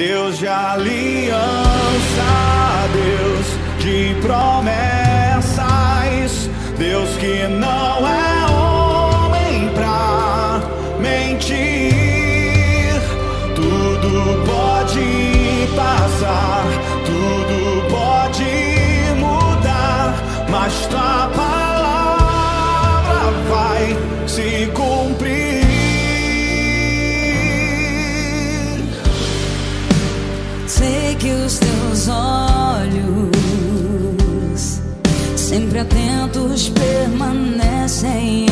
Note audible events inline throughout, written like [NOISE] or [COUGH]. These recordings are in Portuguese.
Deus de aliança, Deus de promessas, Deus que não é homem pra mentir. Tudo pode passar, tudo pode mudar, mas tua palavra sempre atentos, permanecem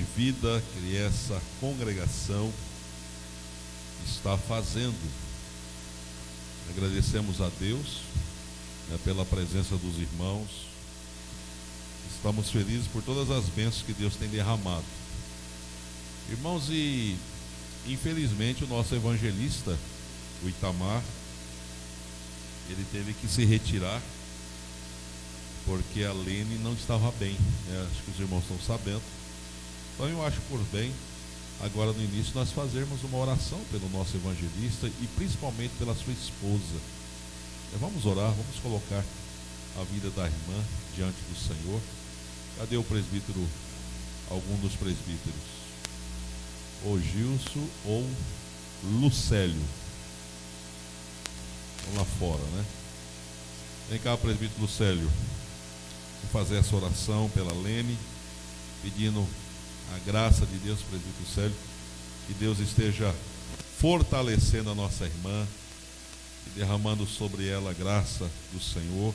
de vida que essa congregação está fazendo. Agradecemos a Deus né, pela presença dos irmãos. Estamos felizes por todas as bênçãos que Deus tem derramado. Irmãos, e infelizmente o nosso evangelista, o Itamar, ele teve que se retirar porque a Lene não estava bem. Né? Acho que os irmãos estão sabendo. Então eu acho por bem, agora no início, nós fazermos uma oração pelo nosso evangelista e principalmente pela sua esposa. É, vamos orar, vamos colocar a vida da irmã diante do Senhor. Cadê o presbítero? Algum dos presbíteros? Ou Gilson ou Lucélio. Vamos lá fora, né? Vem cá, presbítero Lucélio. Vou fazer essa oração pela Lene, pedindo a graça de Deus, presbítero Lucélio, que Deus esteja fortalecendo a nossa irmã e derramando sobre ela a graça do Senhor.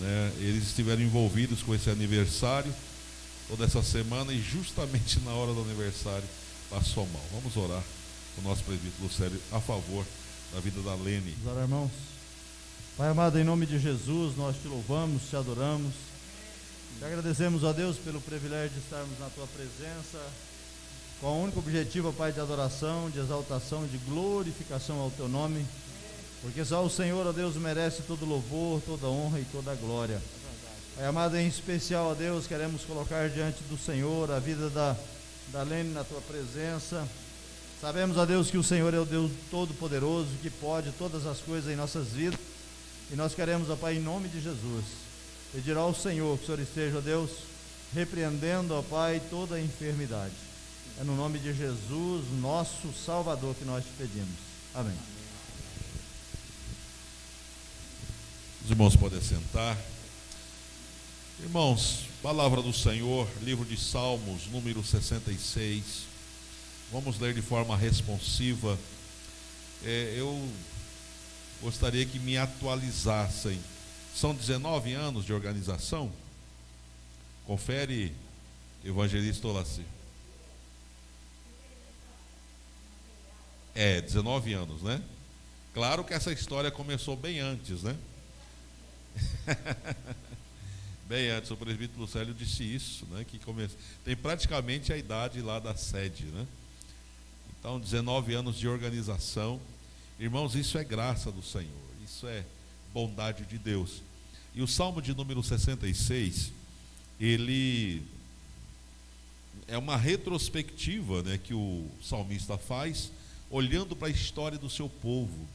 Né? Eles estiveram envolvidos com esse aniversário toda essa semana e justamente na hora do aniversário passou mal. Vamos orar o nosso presbítero Lucélio a favor da vida da Lene. Vamos orar, irmãos. Pai amado, em nome de Jesus, nós te louvamos, te adoramos. Te agradecemos a Deus pelo privilégio de estarmos na tua presença, com o único objetivo, Pai, de adoração, de exaltação, de glorificação ao teu nome. Porque só o Senhor, ó Deus, merece todo louvor, toda honra e toda glória. Pai amado, em especial, ó Deus, queremos colocar diante do Senhor a vida da, da Lene na tua presença. Sabemos, ó Deus, que o Senhor é o Deus Todo-Poderoso, que pode todas as coisas em nossas vidas. E nós queremos, ó Pai, em nome de Jesus, pedir ao Senhor que o Senhor esteja, Deus, repreendendo, ó Pai, toda a enfermidade. É no nome de Jesus, nosso Salvador, que nós te pedimos. Amém. Os irmãos podem sentar. Irmãos, palavra do Senhor, livro de Salmos, número 66. Vamos ler de forma responsiva. É, eu gostaria que me atualizassem. São 19 anos de organização? Confere, evangelista Olaci. É, 19 anos, né? Claro que essa história começou bem antes, né? [LAUGHS] bem antes, o presbítero Lucélio disse isso, né? Que come... tem praticamente a idade lá da sede, né? Então, 19 anos de organização. Irmãos, isso é graça do Senhor, isso é bondade de Deus. E o Salmo de número 66, ele é uma retrospectiva né, que o salmista faz, olhando para a história do seu povo.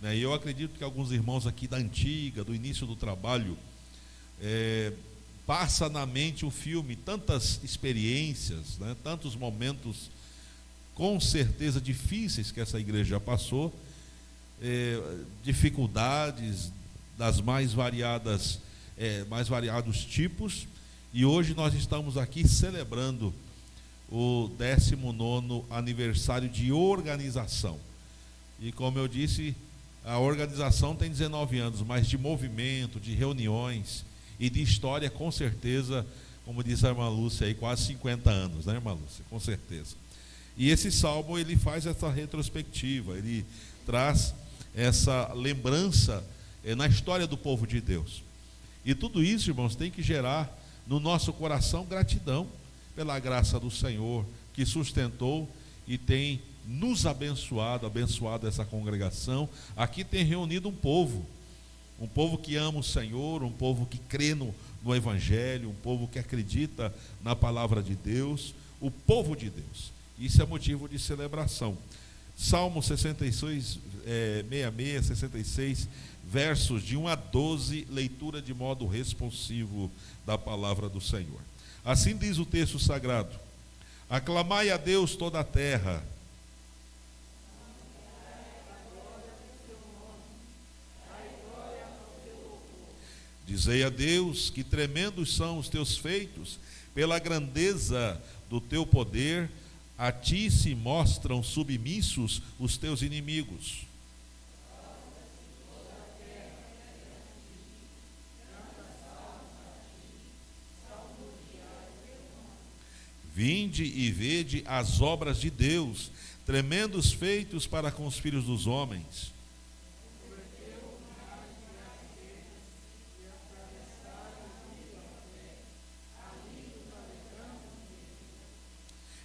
Né? E eu acredito que alguns irmãos aqui da antiga, do início do trabalho, é, passa na mente o filme, tantas experiências, né, tantos momentos com certeza difíceis que essa igreja passou, é, dificuldades das mais variadas, é, mais variados tipos, e hoje nós estamos aqui celebrando o 19 aniversário de organização. E como eu disse, a organização tem 19 anos, mas de movimento, de reuniões e de história, com certeza, como disse a irmã Lúcia aí, quase 50 anos, né, irmã Lúcia? Com certeza. E esse salmo ele faz essa retrospectiva, ele traz essa lembrança é, na história do povo de Deus. E tudo isso, irmãos, tem que gerar no nosso coração gratidão pela graça do Senhor que sustentou e tem nos abençoado, abençoado essa congregação. Aqui tem reunido um povo, um povo que ama o Senhor, um povo que crê no, no Evangelho, um povo que acredita na palavra de Deus, o povo de Deus. Isso é motivo de celebração. Salmo 66, é, 66, 66, versos de 1 a 12, leitura de modo responsivo da palavra do Senhor. Assim diz o texto sagrado: Aclamai a Deus toda a terra. Dizei a Deus que tremendos são os teus feitos, pela grandeza do teu poder, a ti se mostram submissos os teus inimigos. Vinde e vede as obras de Deus, tremendos feitos para com os filhos dos homens.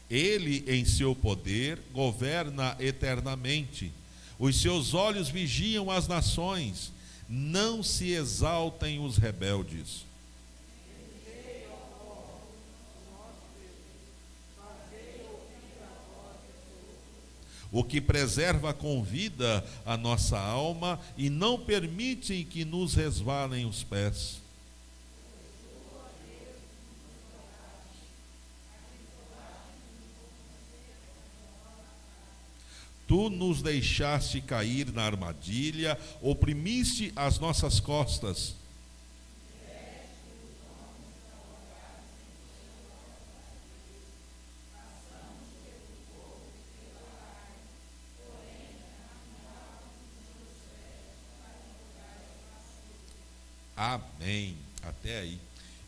Ele, em seu poder, governa eternamente. Os seus olhos vigiam as nações. Não se exaltem os rebeldes. O que preserva com vida a nossa alma e não permite que nos resvalem os pés. Tu nos deixaste cair na armadilha, oprimiste as nossas costas. Amém. Até aí.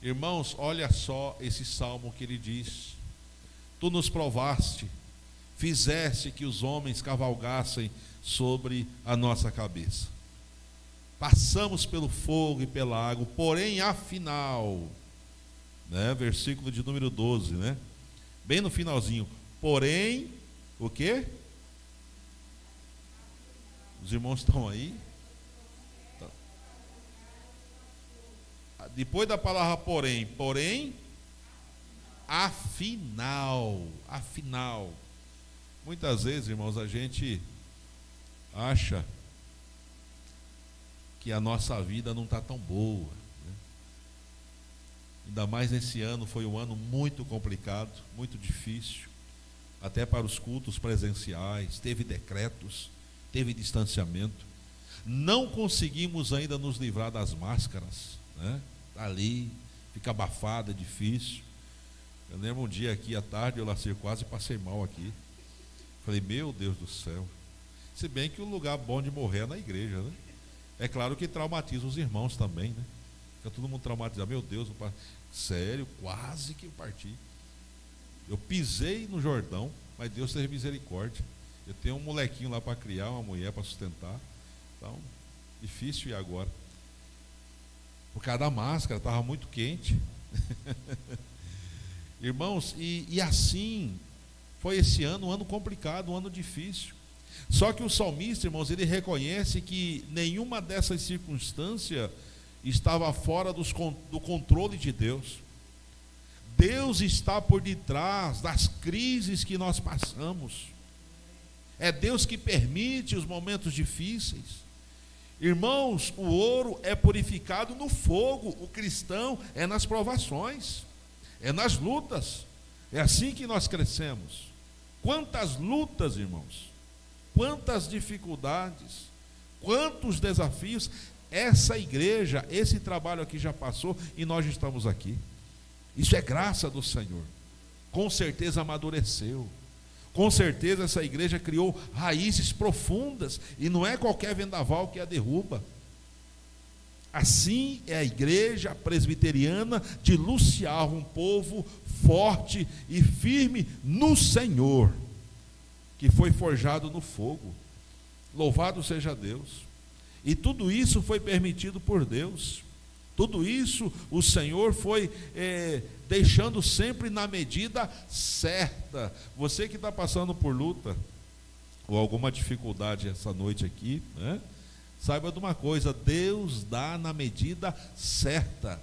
Irmãos, olha só esse salmo que ele diz: Tu nos provaste fizesse que os homens cavalgassem sobre a nossa cabeça. Passamos pelo fogo e pela água, porém, afinal, né, versículo de número 12, né? Bem no finalzinho. Porém, o que? Os irmãos estão aí? Depois da palavra porém, porém, afinal, afinal. Muitas vezes, irmãos, a gente acha que a nossa vida não está tão boa. Né? Ainda mais nesse ano, foi um ano muito complicado, muito difícil, até para os cultos presenciais, teve decretos, teve distanciamento. Não conseguimos ainda nos livrar das máscaras, né? Tá ali, fica abafado, é difícil. Eu lembro um dia aqui à tarde, eu lancei quase passei mal aqui. Falei, meu Deus do céu. Se bem que o lugar bom de morrer é na igreja, né? É claro que traumatiza os irmãos também, né? Fica todo mundo traumatizado. Meu Deus, sério, quase que eu parti. Eu pisei no Jordão, mas Deus teve misericórdia. Eu tenho um molequinho lá para criar, uma mulher para sustentar. Então, difícil e agora? Por causa da máscara, estava muito quente. [LAUGHS] Irmãos, e, e assim foi esse ano um ano complicado, um ano difícil. Só que o salmista, irmãos, ele reconhece que nenhuma dessas circunstâncias estava fora dos, do controle de Deus. Deus está por detrás das crises que nós passamos. É Deus que permite os momentos difíceis. Irmãos, o ouro é purificado no fogo, o cristão é nas provações, é nas lutas. É assim que nós crescemos. Quantas lutas, irmãos, quantas dificuldades, quantos desafios essa igreja, esse trabalho aqui já passou e nós estamos aqui. Isso é graça do Senhor. Com certeza amadureceu. Com certeza essa igreja criou raízes profundas e não é qualquer vendaval que a derruba. Assim é a igreja presbiteriana de Luciar, um povo forte e firme no Senhor, que foi forjado no fogo. Louvado seja Deus. E tudo isso foi permitido por Deus. Tudo isso o Senhor foi é, deixando sempre na medida certa. Você que está passando por luta ou alguma dificuldade essa noite aqui, né? saiba de uma coisa: Deus dá na medida certa.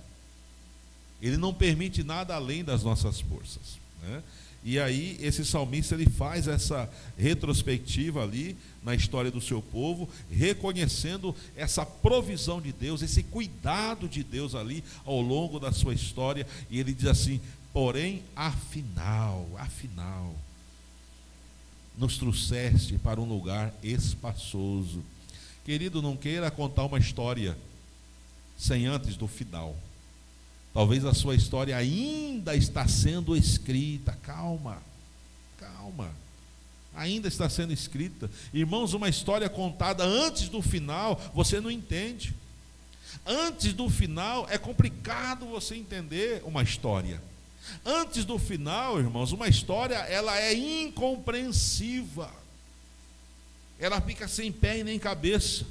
Ele não permite nada além das nossas forças. Né? E aí esse salmista ele faz essa retrospectiva ali na história do seu povo, reconhecendo essa provisão de Deus, esse cuidado de Deus ali ao longo da sua história, e ele diz assim: "Porém, afinal, afinal, nos trouxeste para um lugar espaçoso". Querido, não queira contar uma história sem antes do final. Talvez a sua história ainda está sendo escrita. Calma, calma. Ainda está sendo escrita. Irmãos, uma história contada antes do final, você não entende. Antes do final é complicado você entender uma história. Antes do final, irmãos, uma história ela é incompreensiva. Ela fica sem pé e nem cabeça.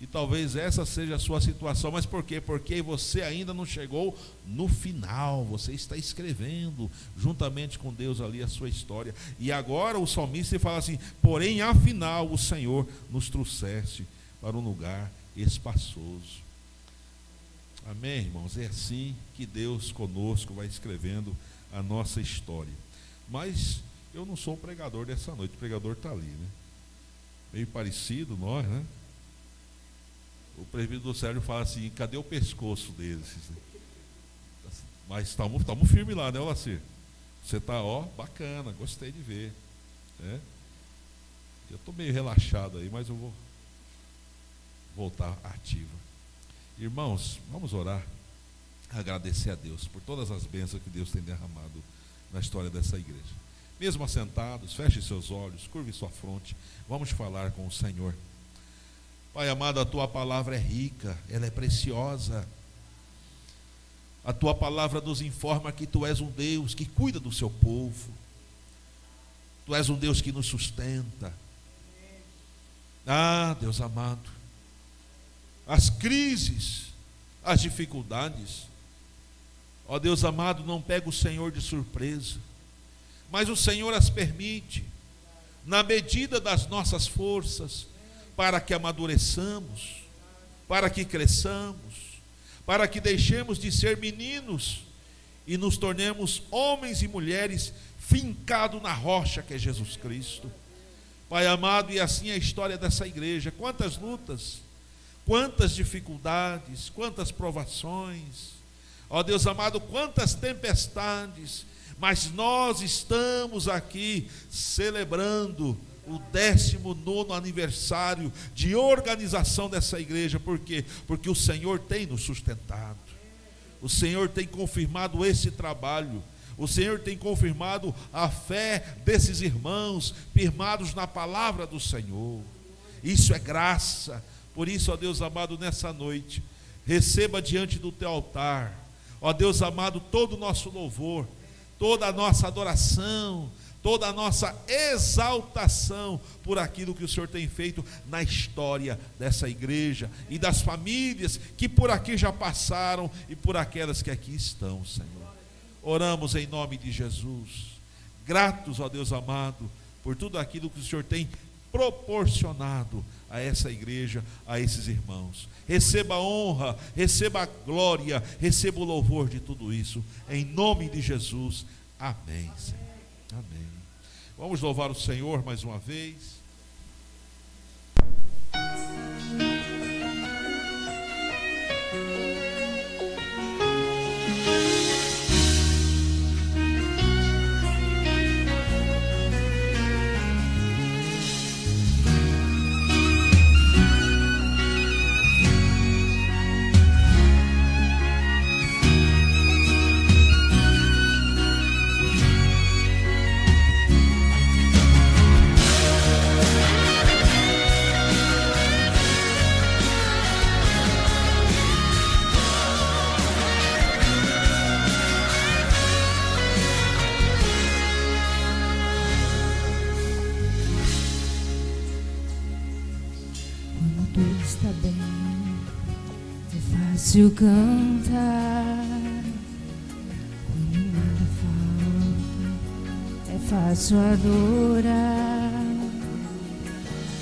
E talvez essa seja a sua situação, mas por quê? Porque você ainda não chegou no final, você está escrevendo juntamente com Deus ali a sua história. E agora o salmista fala assim: porém, afinal, o Senhor nos trouxeste para um lugar espaçoso. Amém, irmãos? É assim que Deus conosco vai escrevendo a nossa história. Mas eu não sou o pregador dessa noite, o pregador está ali, né? Meio parecido nós, né? O presbítero Sérgio fala assim: cadê o pescoço deles? Mas estamos firmes lá, né, Olacir? Você está, ó, bacana, gostei de ver. Né? Eu estou meio relaxado aí, mas eu vou voltar ativa. Irmãos, vamos orar, agradecer a Deus por todas as bênçãos que Deus tem derramado na história dessa igreja. Mesmo assentados, feche seus olhos, curve sua fronte, vamos falar com o Senhor. Pai amado, a tua palavra é rica, ela é preciosa. A tua palavra nos informa que tu és um Deus que cuida do seu povo. Tu és um Deus que nos sustenta. Ah, Deus amado, as crises, as dificuldades, ó Deus amado, não pega o Senhor de surpresa, mas o Senhor as permite, na medida das nossas forças, para que amadureçamos, para que cresçamos, para que deixemos de ser meninos e nos tornemos homens e mulheres fincados na rocha que é Jesus Cristo. Pai amado, e assim é a história dessa igreja. Quantas lutas, quantas dificuldades, quantas provações, ó Deus amado, quantas tempestades, mas nós estamos aqui celebrando o 19 aniversário de organização dessa igreja, por quê? Porque o Senhor tem nos sustentado, o Senhor tem confirmado esse trabalho, o Senhor tem confirmado a fé desses irmãos, firmados na palavra do Senhor. Isso é graça. Por isso, ó Deus amado, nessa noite, receba diante do teu altar, ó Deus amado, todo o nosso louvor, toda a nossa adoração, toda a nossa exaltação por aquilo que o Senhor tem feito na história dessa igreja e das famílias que por aqui já passaram e por aquelas que aqui estão, Senhor. Oramos em nome de Jesus, gratos, ó Deus amado, por tudo aquilo que o Senhor tem proporcionado a essa igreja, a esses irmãos. Receba a honra, receba a glória, receba o louvor de tudo isso, em nome de Jesus. Amém, Senhor. Amém. Vamos louvar o Senhor mais uma vez. Fácil cantar quando nada falta, é fácil adorar.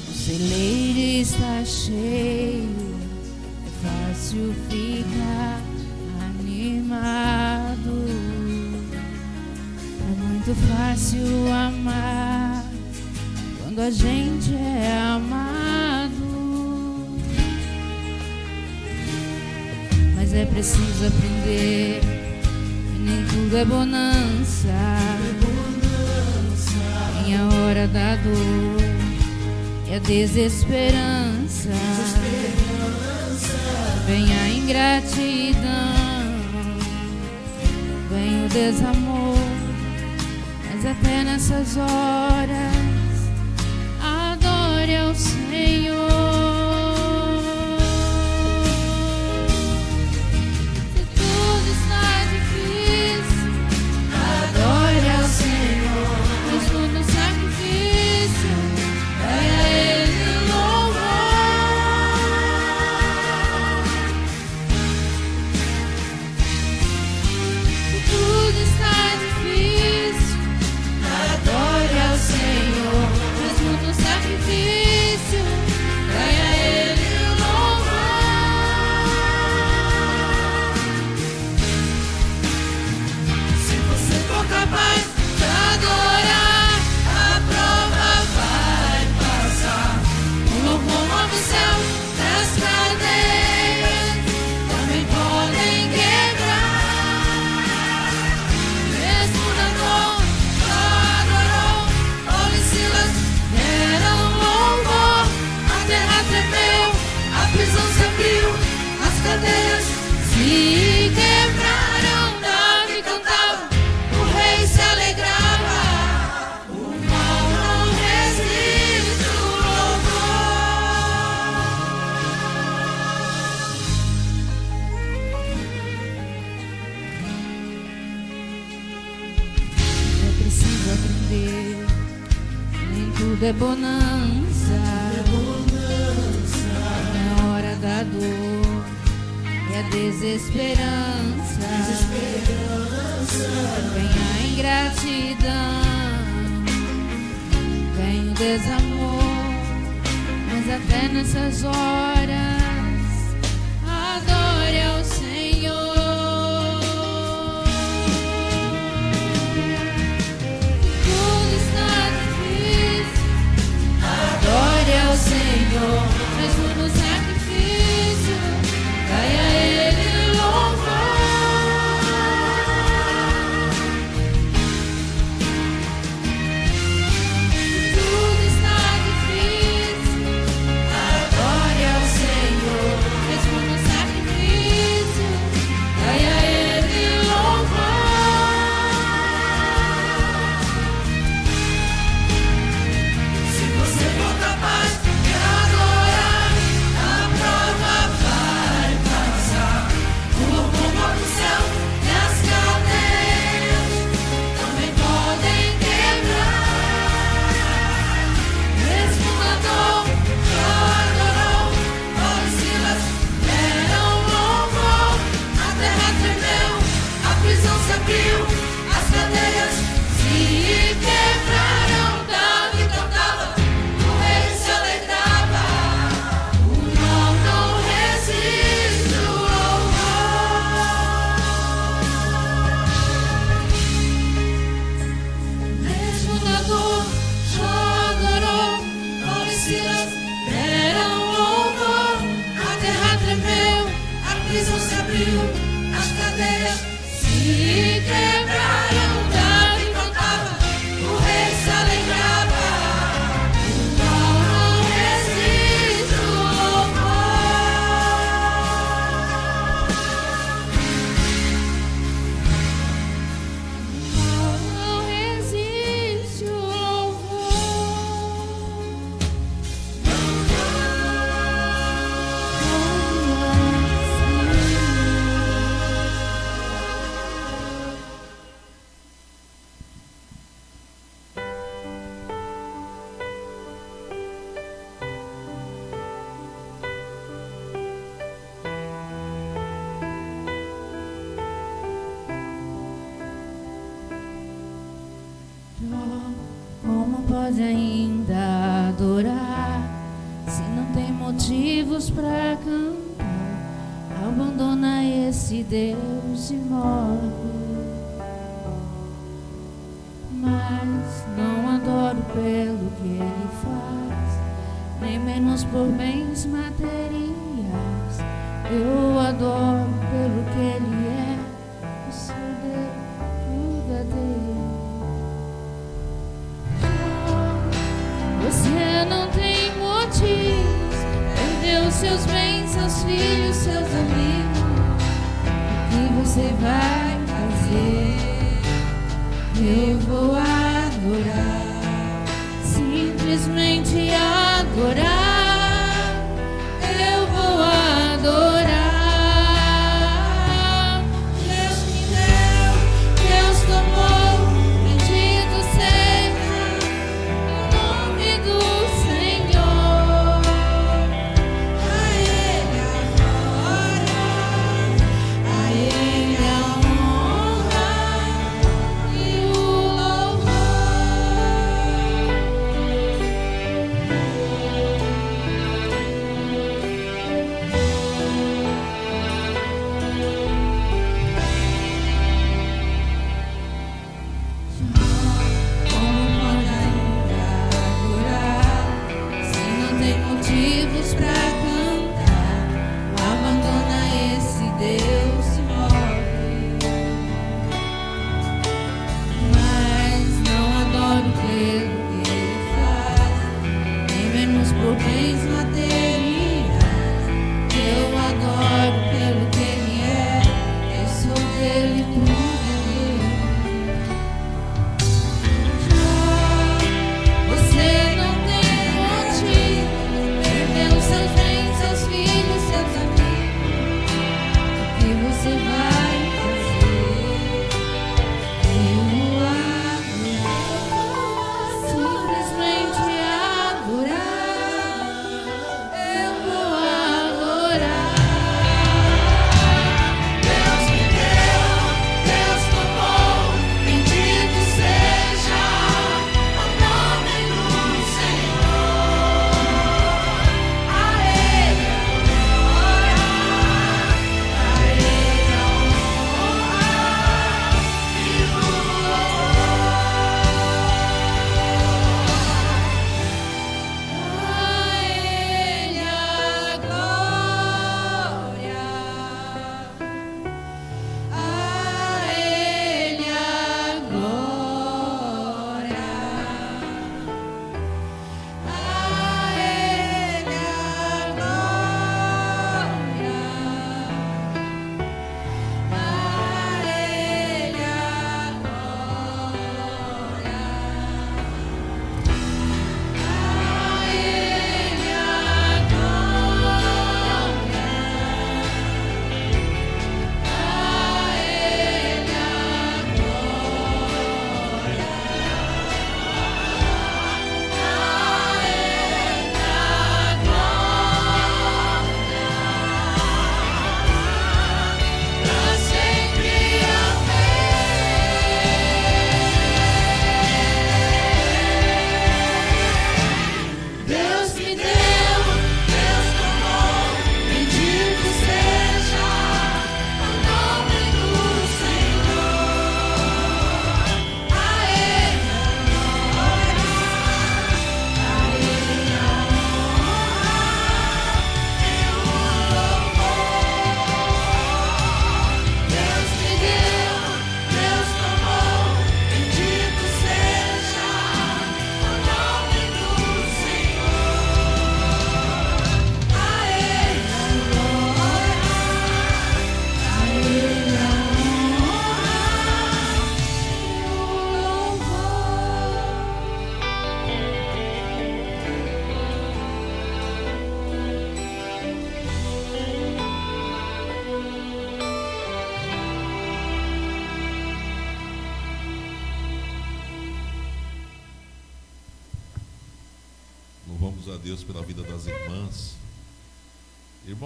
O celeiro está cheio, é fácil ficar animado. É muito fácil amar quando a gente é amado. É preciso aprender que nem tudo é bonança. Tem a hora da dor e a desesperança. Vem a ingratidão, vem o desamor, mas até nessas horas adore ao Senhor. Abriu, as cadeias se quebraram.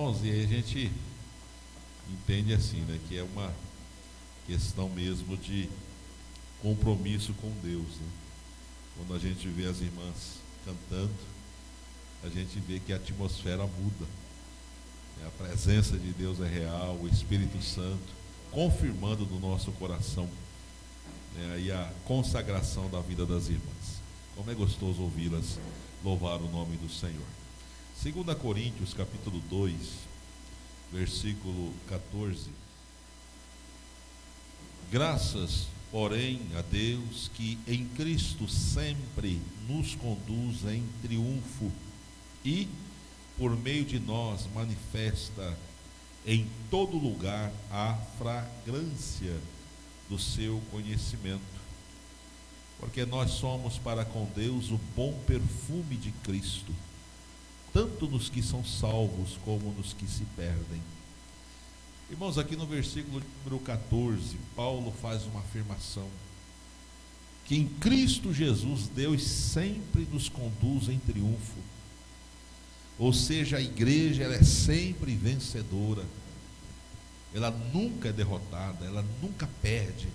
Irmãos, e aí a gente entende assim, né? Que é uma questão mesmo de compromisso com Deus. Né? Quando a gente vê as irmãs cantando, a gente vê que a atmosfera muda. A presença de Deus é real, o Espírito Santo confirmando no nosso coração né, a consagração da vida das irmãs. Como é gostoso ouvi-las louvar o nome do Senhor. 2 Coríntios, capítulo 2, versículo 14. Graças, porém, a Deus que em Cristo sempre nos conduz em triunfo e, por meio de nós, manifesta em todo lugar a fragrância do seu conhecimento. Porque nós somos para com Deus o bom perfume de Cristo, tanto nos que são salvos como nos que se perdem. Irmãos, aqui no versículo número 14, Paulo faz uma afirmação: que em Cristo Jesus Deus sempre nos conduz em triunfo. Ou seja, a igreja ela é sempre vencedora. Ela nunca é derrotada, ela nunca perde.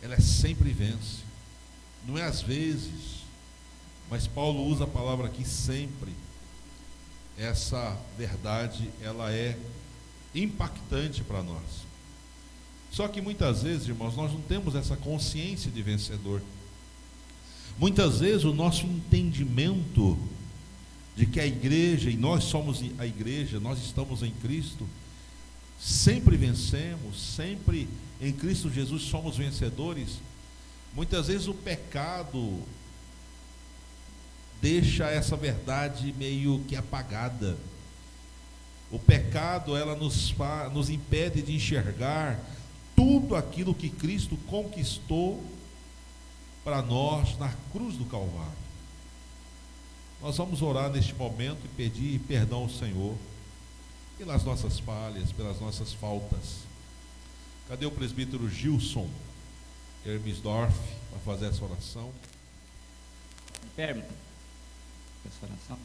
Ela sempre vence. Não é às vezes, mas Paulo usa a palavra aqui sempre. Essa verdade, ela é impactante para nós. Só que muitas vezes, irmãos, nós não temos essa consciência de vencedor. Muitas vezes o nosso entendimento de que a igreja, e nós somos a igreja, nós estamos em Cristo, sempre vencemos, sempre em Cristo Jesus somos vencedores. Muitas vezes o pecado deixa essa verdade meio que apagada. O pecado ela nos, nos impede de enxergar tudo aquilo que Cristo conquistou para nós na cruz do Calvário. Nós vamos orar neste momento e pedir perdão ao Senhor pelas nossas falhas, pelas nossas faltas. Cadê o presbítero Gilson Hermisdorf para fazer essa oração? Permita essa oração.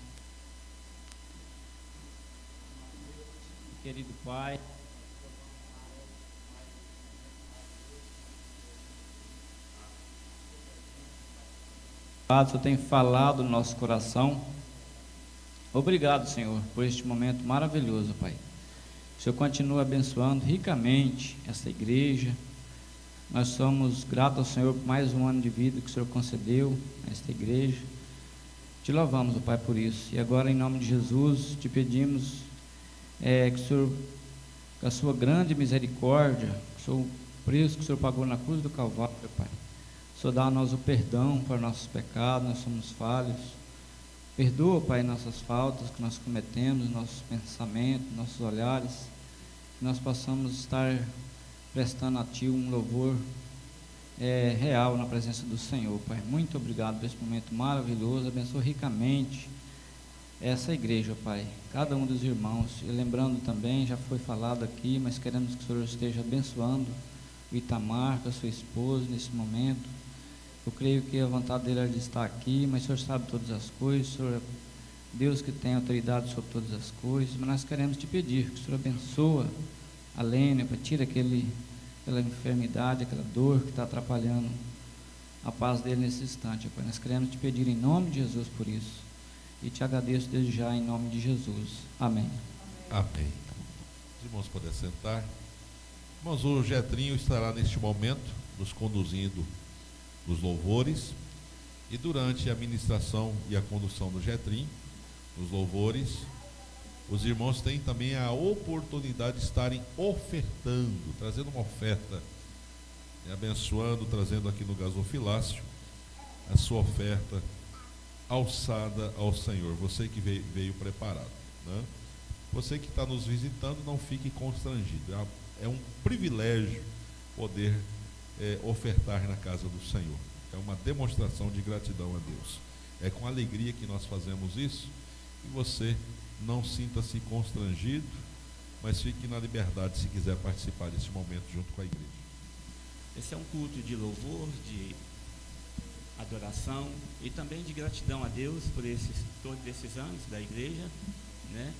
querido Pai. O Senhor tem falado no nosso coração. Obrigado, Senhor, por este momento maravilhoso, Pai. O Senhor continua abençoando ricamente essa igreja. Nós somos gratos ao Senhor por mais um ano de vida que o Senhor concedeu a esta igreja. Te louvamos, Pai, por isso. E agora, em nome de Jesus, te pedimos é, que o Senhor, com a sua grande misericórdia, o, Senhor, o preço que o Senhor pagou na cruz do Calvário, Pai, o Senhor dá a nós o perdão para nossos pecados, nós somos falhos. Perdoa, Pai, nossas faltas que nós cometemos, nossos pensamentos, nossos olhares, que nós possamos estar prestando a Ti um louvor é, real na presença do Senhor, Pai. Muito obrigado por esse momento maravilhoso, abençoe ricamente essa igreja, Pai. Cada um dos irmãos. E lembrando também, já foi falado aqui, mas queremos que o Senhor esteja abençoando o Itamar, a sua esposa nesse momento. Eu creio que a vontade dele é de estar aqui, mas o Senhor sabe todas as coisas, o Senhor é Deus que tem autoridade sobre todas as coisas, mas nós queremos te pedir que o Senhor abençoa a Lênia, tira aquele, aquela enfermidade, aquela dor que está atrapalhando a paz dele nesse instante, Pai. Nós queremos te pedir em nome de Jesus por isso e te agradeço desde já em nome de Jesus. Amém. Amém. Os irmãos podem sentar. Irmãos, o Getrinho estará neste momento nos conduzindo nos louvores e durante a ministração e a condução do Getrim, nos louvores, os irmãos têm também a oportunidade de estarem ofertando, trazendo uma oferta, e abençoando, trazendo aqui no gasofilácio a sua oferta alçada ao Senhor. Você que veio, veio preparado. Né? Você que está nos visitando, não fique constrangido. É, é um privilégio poder é, ofertar na casa do Senhor. É uma demonstração de gratidão a Deus. É com alegria que nós fazemos isso. E você não sinta-se constrangido, mas fique na liberdade se quiser participar desse momento junto com a igreja. Esse é um culto de louvor, de adoração e também de gratidão a Deus por esses, todos esses anos da igreja, né?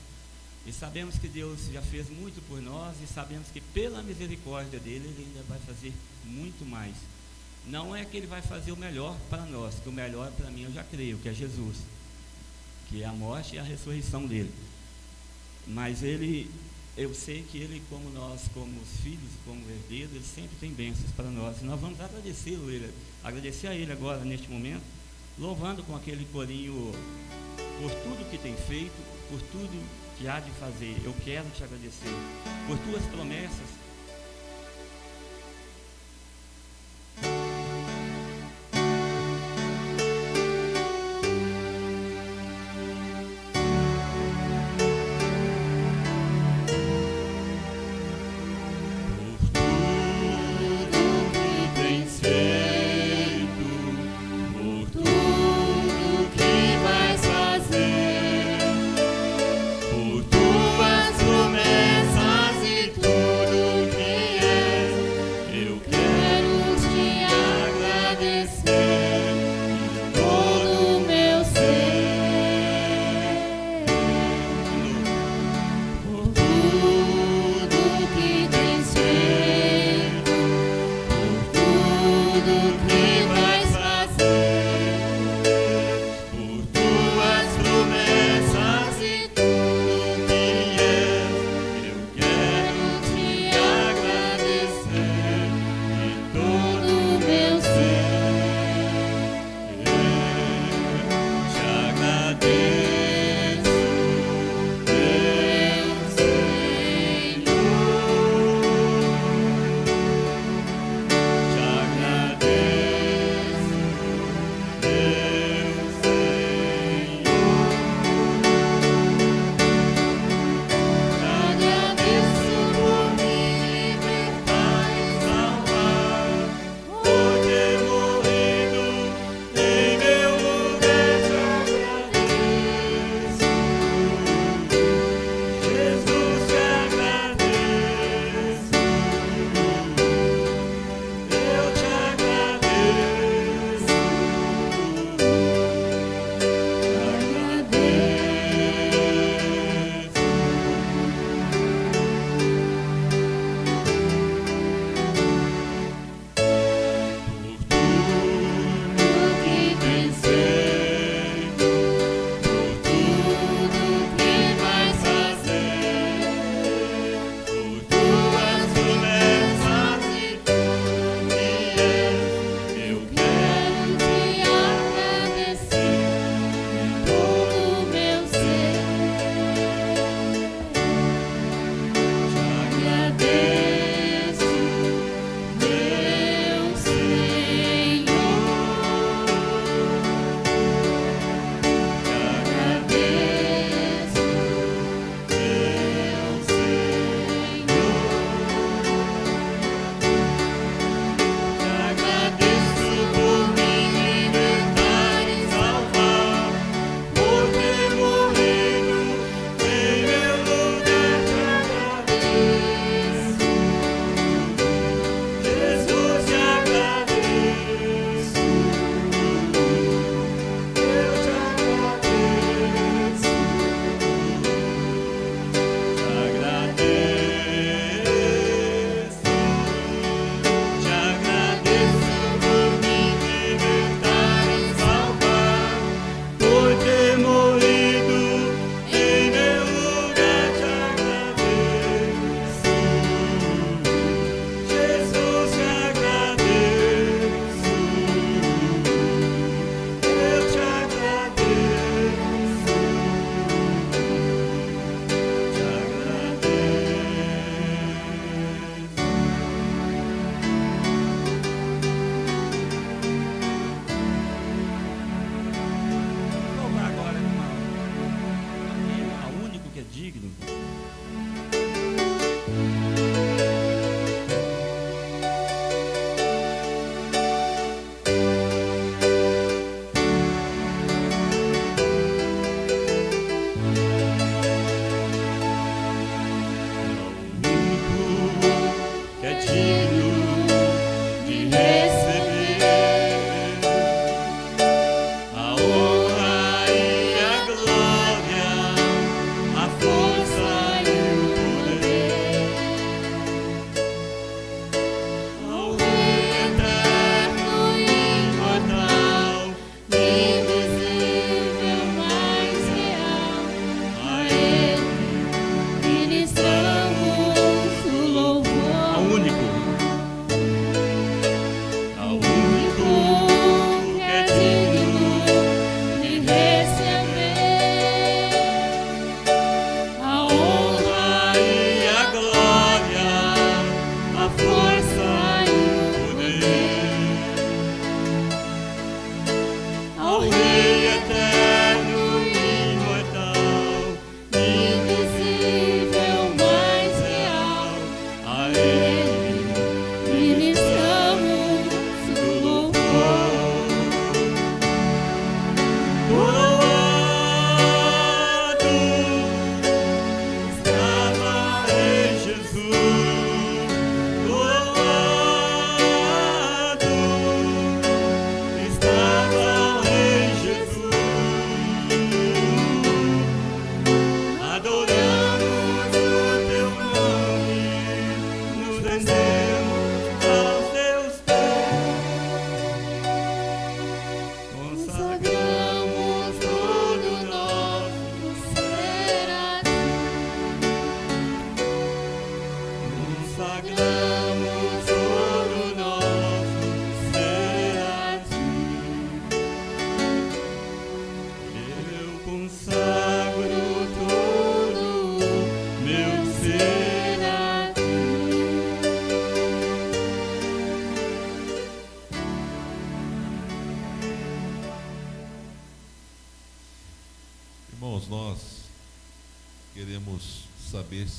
E sabemos que Deus já fez muito por nós e sabemos que pela misericórdia dele ele ainda vai fazer muito mais. Não é que ele vai fazer o melhor para nós, que o melhor para mim eu já creio, que é Jesus, que é a morte e a ressurreição dele. Mas ele, eu sei que ele, como nós, como os filhos, como herdeiros, ele sempre tem bênçãos para nós. E nós vamos agradecê-lo, ele, agradecer a ele agora, neste momento, louvando com aquele corinho por tudo que tem feito, por tudo que há de fazer. Eu quero te agradecer por tuas promessas,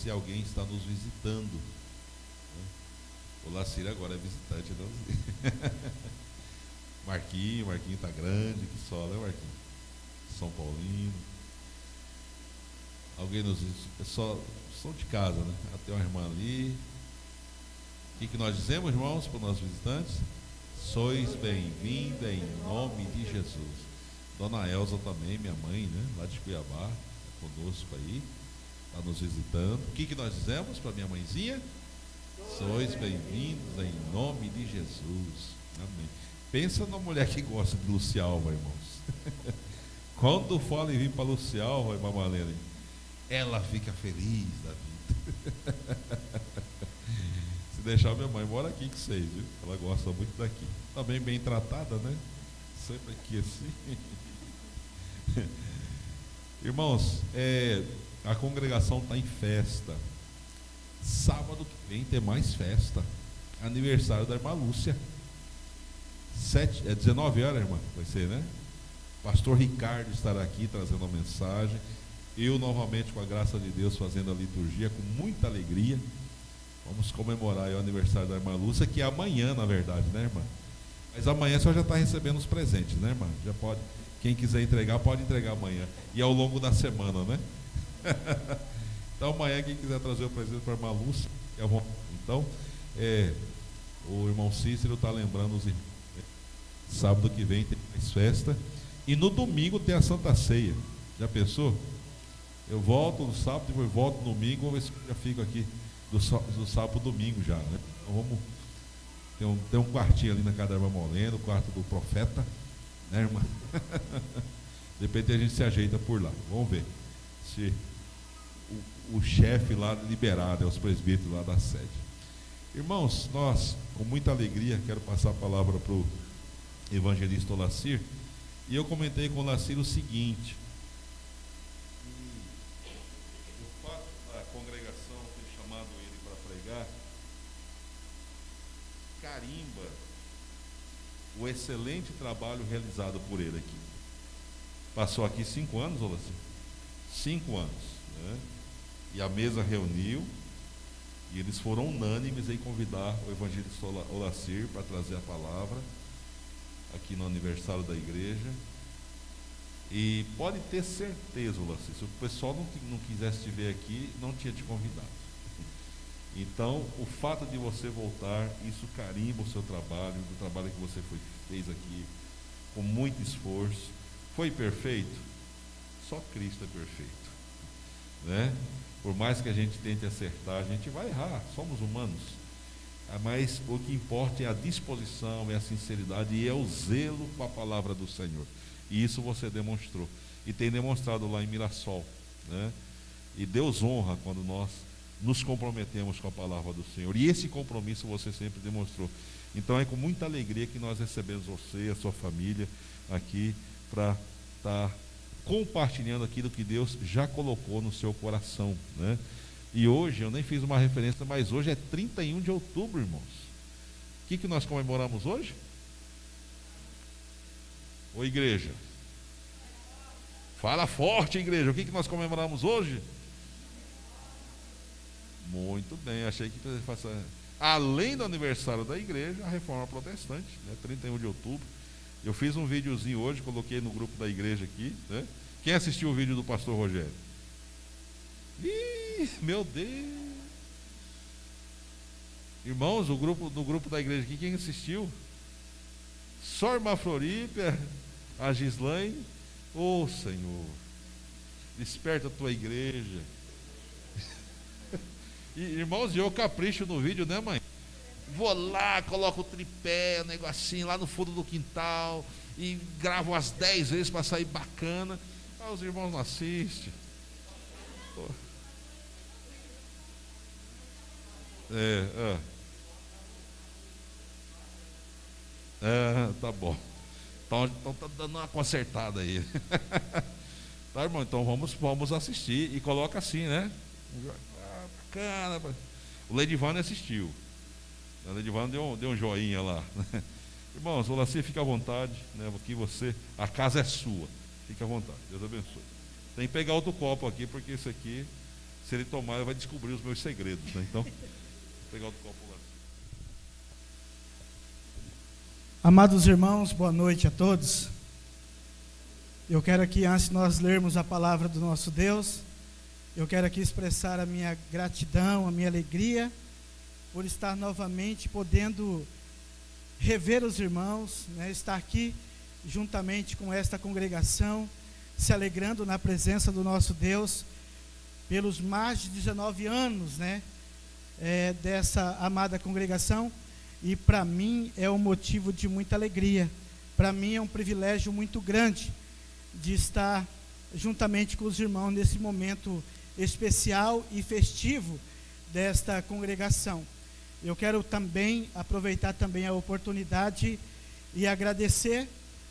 se alguém está nos visitando. né? O Lacir agora é visitante, não? [LAUGHS] Marquinho, Marquinho está grande, que só, né, Marquinho? São Paulino. Alguém nos? É só, só de casa, né? Até uma irmã ali. O que, que nós dizemos, irmãos, para os nossos visitantes? Sois bem-vinda em nome de Jesus. Dona Elza também, minha mãe, né? Lá de Cuiabá, tá conosco aí, está nos visitando. O que, que nós dizemos para minha mãezinha? Sois bem-vindos em nome de Jesus. Amém. Pensa numa mulher que gosta de Lucialva, irmãos. [LAUGHS] Quando fala em vir para Lucialva, irmã Marlene, ela fica feliz da vida. [LAUGHS] Se deixar minha mãe mora aqui com vocês, viu? Ela gosta muito daqui. Também bem tratada, né? Sempre aqui assim. [LAUGHS] Irmãos, é, a congregação está em festa. Sábado que vem tem mais festa. Aniversário da irmã Lúcia. Sete, é 19 horas, irmã? Vai ser, né? Pastor Ricardo estará aqui trazendo a mensagem. Eu, novamente, com a graça de Deus, fazendo a liturgia com muita alegria. Vamos comemorar o aniversário da irmã Lúcia, que é amanhã, na verdade, né, irmã? Mas amanhã a já está recebendo os presentes, né, irmã? Já pode. Quem quiser entregar, pode entregar amanhã. E ao longo da semana, né? [LAUGHS] então amanhã, quem quiser trazer o presente para a irmã Lúcia, é bom. Então, é, o irmão Cícero está lembrando os irmãos. Sábado que vem tem mais festa. E no domingo tem a Santa Ceia. Já pensou? Eu volto no sábado, depois volto no domingo, vamos ver se eu já fico aqui do, do sábado para domingo já, né? Então vamos. Tem um, tem um quartinho ali na casa da irmã Moleno, o quarto do profeta, né, irmã? [LAUGHS] De repente a gente se ajeita por lá. Vamos ver se o, chefe lá liberado, é os presbíteros lá da sede. Irmãos, nós, com muita alegria, quero passar a palavra para o evangelista Olacir. E eu comentei com o Olacir o seguinte. O fato da congregação ter chamado ele para pregar carimba o excelente trabalho realizado por ele aqui. Passou aqui cinco anos, Olacir? Cinco anos. Né? E a mesa reuniu e eles foram unânimes em convidar o evangelista Ola- Olacir para trazer a palavra aqui no aniversário da igreja. E pode ter certeza, Olacir, se o pessoal não, não quisesse te ver aqui, não tinha te convidado. [LAUGHS] Então, o fato de você voltar, isso carimba o seu trabalho, o trabalho que você foi, fez aqui, com muito esforço. Foi perfeito? Só Cristo é perfeito. Né? Por mais que a gente tente acertar, a gente vai errar, somos humanos. Ah, Mas o que importa é a disposição, é a sinceridade e é o zelo com a palavra do Senhor. E isso você demonstrou. E tem demonstrado lá em Mirassol. Né? E Deus honra quando nós nos comprometemos com a palavra do Senhor. E esse compromisso você sempre demonstrou. Então é com muita alegria que nós recebemos você e a sua família aqui para estar compartilhando aquilo que Deus já colocou no seu coração. Né? E hoje, eu nem fiz uma referência, mas hoje é 31 de outubro, irmãos. O que, que nós comemoramos hoje? Ô igreja. Fala forte, igreja. O que, que nós comemoramos hoje? Muito bem, achei que faça. Além do aniversário da igreja, a reforma protestante, né? 31 de outubro. Eu fiz um videozinho hoje, coloquei no grupo da igreja aqui. Né? Quem assistiu o vídeo do pastor Rogério? Ih, meu Deus! Irmãos, o grupo, no grupo da igreja aqui, quem assistiu? Só a irmã Floripa, a Gislaine. Ô Senhor, desperta a tua igreja. [LAUGHS] E, irmãos, eu capricho no vídeo, né, mãe? Vou lá, coloco o tripé, o negocinho lá no fundo do quintal e gravo umas 10 vezes para sair bacana. Ah, os irmãos não assistem. É, é. É, tá bom. Então, então tá dando uma consertada aí. [LAUGHS] tá irmão? Então vamos, vamos assistir. E coloca assim, né? Ah, bacana. O Ledivano assistiu. A Ledivano deu, deu um joinha lá. [LAUGHS] Irmãos, o fica à vontade. Né? Aqui você, a casa é sua. Fica à vontade. Deus abençoe. Tem que pegar outro copo aqui, porque esse aqui, se ele tomar, ele vai descobrir os meus segredos. Né? Então, vou pegar outro copo lá. Amados irmãos, boa noite a todos. Eu quero aqui, antes de nós lermos a palavra do nosso Deus, eu quero aqui expressar a minha gratidão, a minha alegria por estar novamente podendo rever os irmãos, né, estar aqui juntamente com esta congregação, se alegrando na presença do nosso Deus pelos mais de 19 anos, né, é, dessa amada congregação e para mim é um motivo de muita alegria. Para mim é um privilégio muito grande de estar juntamente com os irmãos nesse momento especial e festivo desta congregação. Eu quero também aproveitar também a oportunidade e agradecer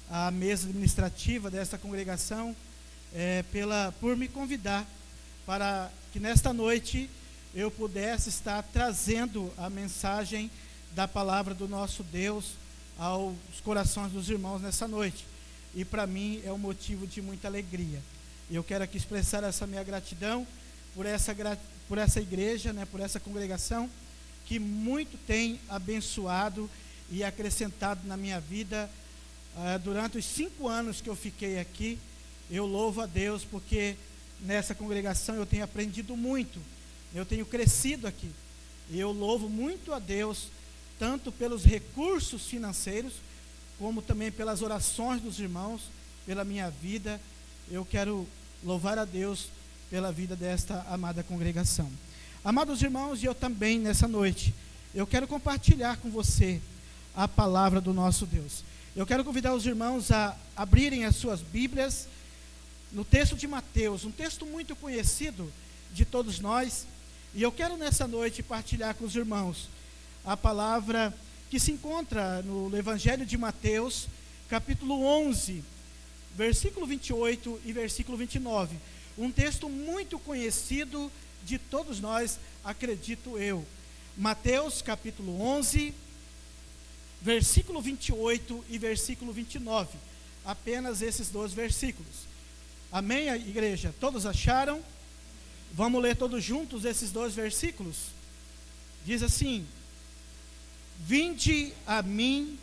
à mesa administrativa desta congregação é, pela por me convidar para que nesta noite eu pudesse estar trazendo a mensagem da palavra do nosso Deus aos corações dos irmãos nessa noite. E para mim é um motivo de muita alegria. Eu quero aqui expressar essa minha gratidão por essa, por essa igreja, né, por essa congregação, que muito tem abençoado e acrescentado na minha vida. Uh, durante os cinco anos que eu fiquei aqui, eu louvo a Deus porque nessa congregação eu tenho aprendido muito, eu tenho crescido aqui. E eu louvo muito a Deus tanto pelos recursos financeiros, como também pelas orações dos irmãos, pela minha vida. Eu quero louvar a Deus pela vida desta amada congregação. Amados irmãos, e eu também nessa noite, eu quero compartilhar com você a palavra do nosso Deus. Eu quero convidar os irmãos a abrirem as suas Bíblias no texto de Mateus, um texto muito conhecido de todos nós, e eu quero nessa noite partilhar com os irmãos a palavra que se encontra no Evangelho de Mateus, capítulo 11, versículo 28 e versículo 29. Um texto muito conhecido de todos nós, acredito eu. Mateus, capítulo 11, versículo 28 e versículo 29. Apenas esses dois versículos. Amém, igreja? Todos acharam? Vamos ler todos juntos esses dois versículos? Diz assim: Vinde a mim,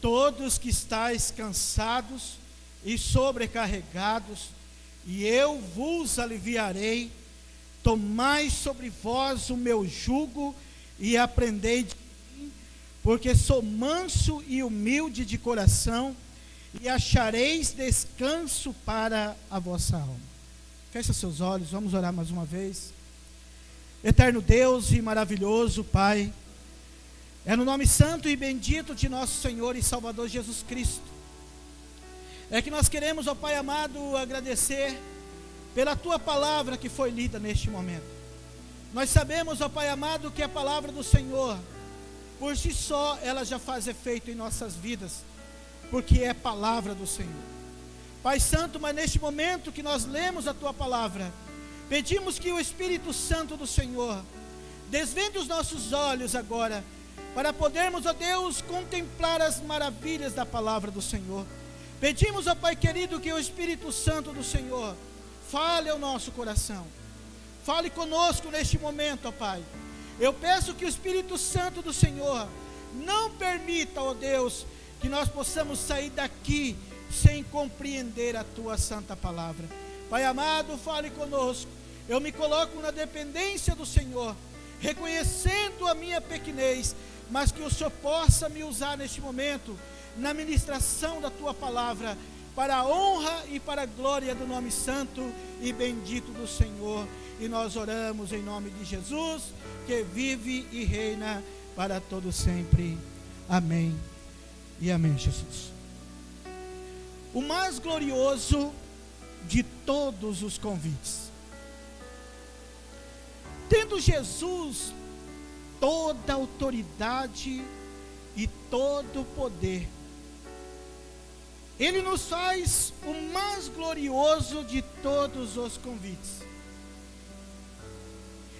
todos que estáis cansados e sobrecarregados, e eu vos aliviarei. Tomai sobre vós o meu jugo e aprendei de porque sou manso e humilde de coração, e achareis descanso para a vossa alma. Feche seus olhos, vamos orar mais uma vez. Eterno Deus e maravilhoso Pai, é no nome santo e bendito de nosso Senhor e Salvador Jesus Cristo. É que nós queremos, ó Pai amado, agradecer pela tua palavra que foi lida neste momento. Nós sabemos, ó Pai amado, que a palavra do Senhor, por si só, ela já faz efeito em nossas vidas, porque é palavra do Senhor. Pai Santo, mas neste momento que nós lemos a tua palavra, pedimos que o Espírito Santo do Senhor desvende os nossos olhos agora para podermos, ó Deus, contemplar as maravilhas da palavra do Senhor. Pedimos, ó Pai querido, que o Espírito Santo do Senhor fale ao nosso coração. Fale conosco neste momento, ó Pai. Eu peço que o Espírito Santo do Senhor não permita, ó Deus, que nós possamos sair daqui sem compreender a tua santa palavra. Pai amado, fale conosco. Eu me coloco na dependência do Senhor, reconhecendo a minha pequenez mas que o Senhor possa me usar neste momento na ministração da tua palavra, para a honra e para a glória do nome santo e bendito do Senhor. E nós oramos em nome de Jesus, que vive e reina para todo sempre. Amém. E amém, Jesus. O mais glorioso de todos os convites. Tendo Jesus toda autoridade e todo poder. Ele nos faz o mais glorioso de todos os convites.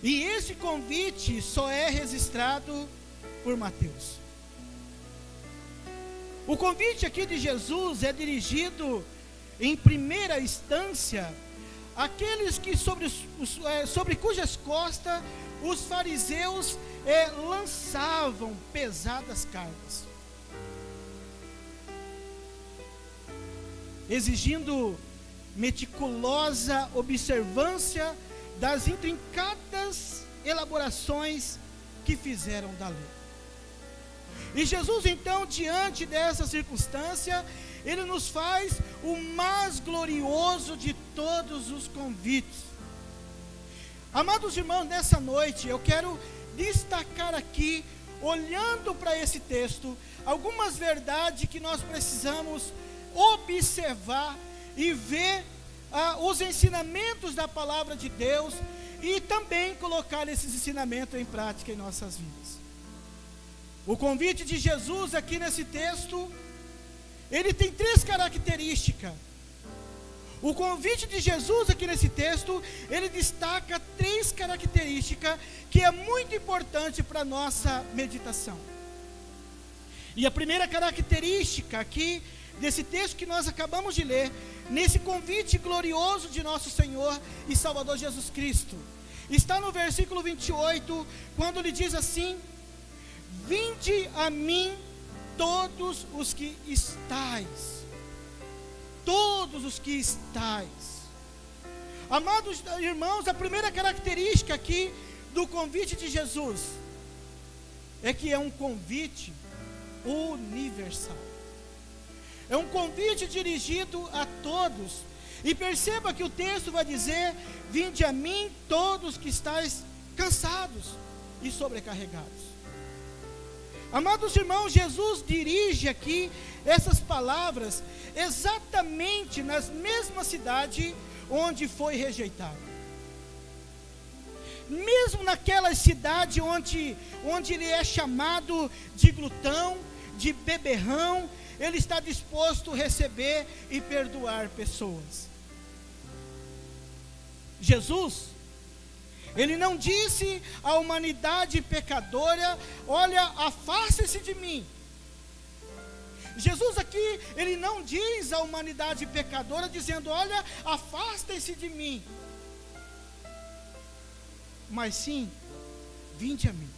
E esse convite só é registrado por Mateus. O convite aqui de Jesus é dirigido, em primeira instância, àqueles que sobre, os, é, sobre cujas costas os fariseus é, lançavam pesadas cargas. Exigindo meticulosa observância das intrincadas elaborações que fizeram da lei. E Jesus, então, diante dessa circunstância, ele nos faz o mais glorioso de todos os convites. Amados irmãos, nessa noite eu quero destacar aqui, olhando para esse texto, algumas verdades que nós precisamos observar e ver ah, os ensinamentos da palavra de Deus e também colocar esses ensinamentos em prática em nossas vidas. O convite de Jesus aqui nesse texto, ele tem três características. O convite de Jesus aqui nesse texto, ele destaca três características que é muito importante para a nossa meditação. E a primeira característica aqui desse texto que nós acabamos de ler, nesse convite glorioso de nosso Senhor e Salvador Jesus Cristo. Está no versículo 28, quando ele diz assim: Vinde a mim todos os que estáis. Todos os que estáis. Amados irmãos, a primeira característica aqui do convite de Jesus é que é um convite universal. É um convite dirigido a todos. E perceba que o texto vai dizer: Vinde a mim todos que estáis cansados e sobrecarregados. Amados irmãos, Jesus dirige aqui essas palavras exatamente nas mesmas cidades onde foi rejeitado. Mesmo naquela cidade onde, onde ele é chamado de glutão, de beberrão, ele está disposto a receber e perdoar pessoas. Jesus, ele não disse à humanidade pecadora: Olha, afaste-se de mim. Jesus aqui, ele não diz à humanidade pecadora, dizendo: Olha, afastem-se de mim. Mas sim, vinde a mim.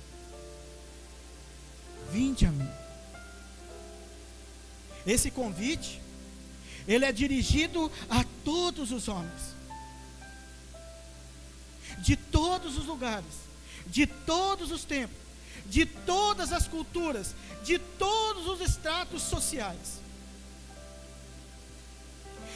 Vinde a mim. Esse convite, ele é dirigido a todos os homens, de todos os lugares, de todos os tempos, de todas as culturas, de todos os estratos sociais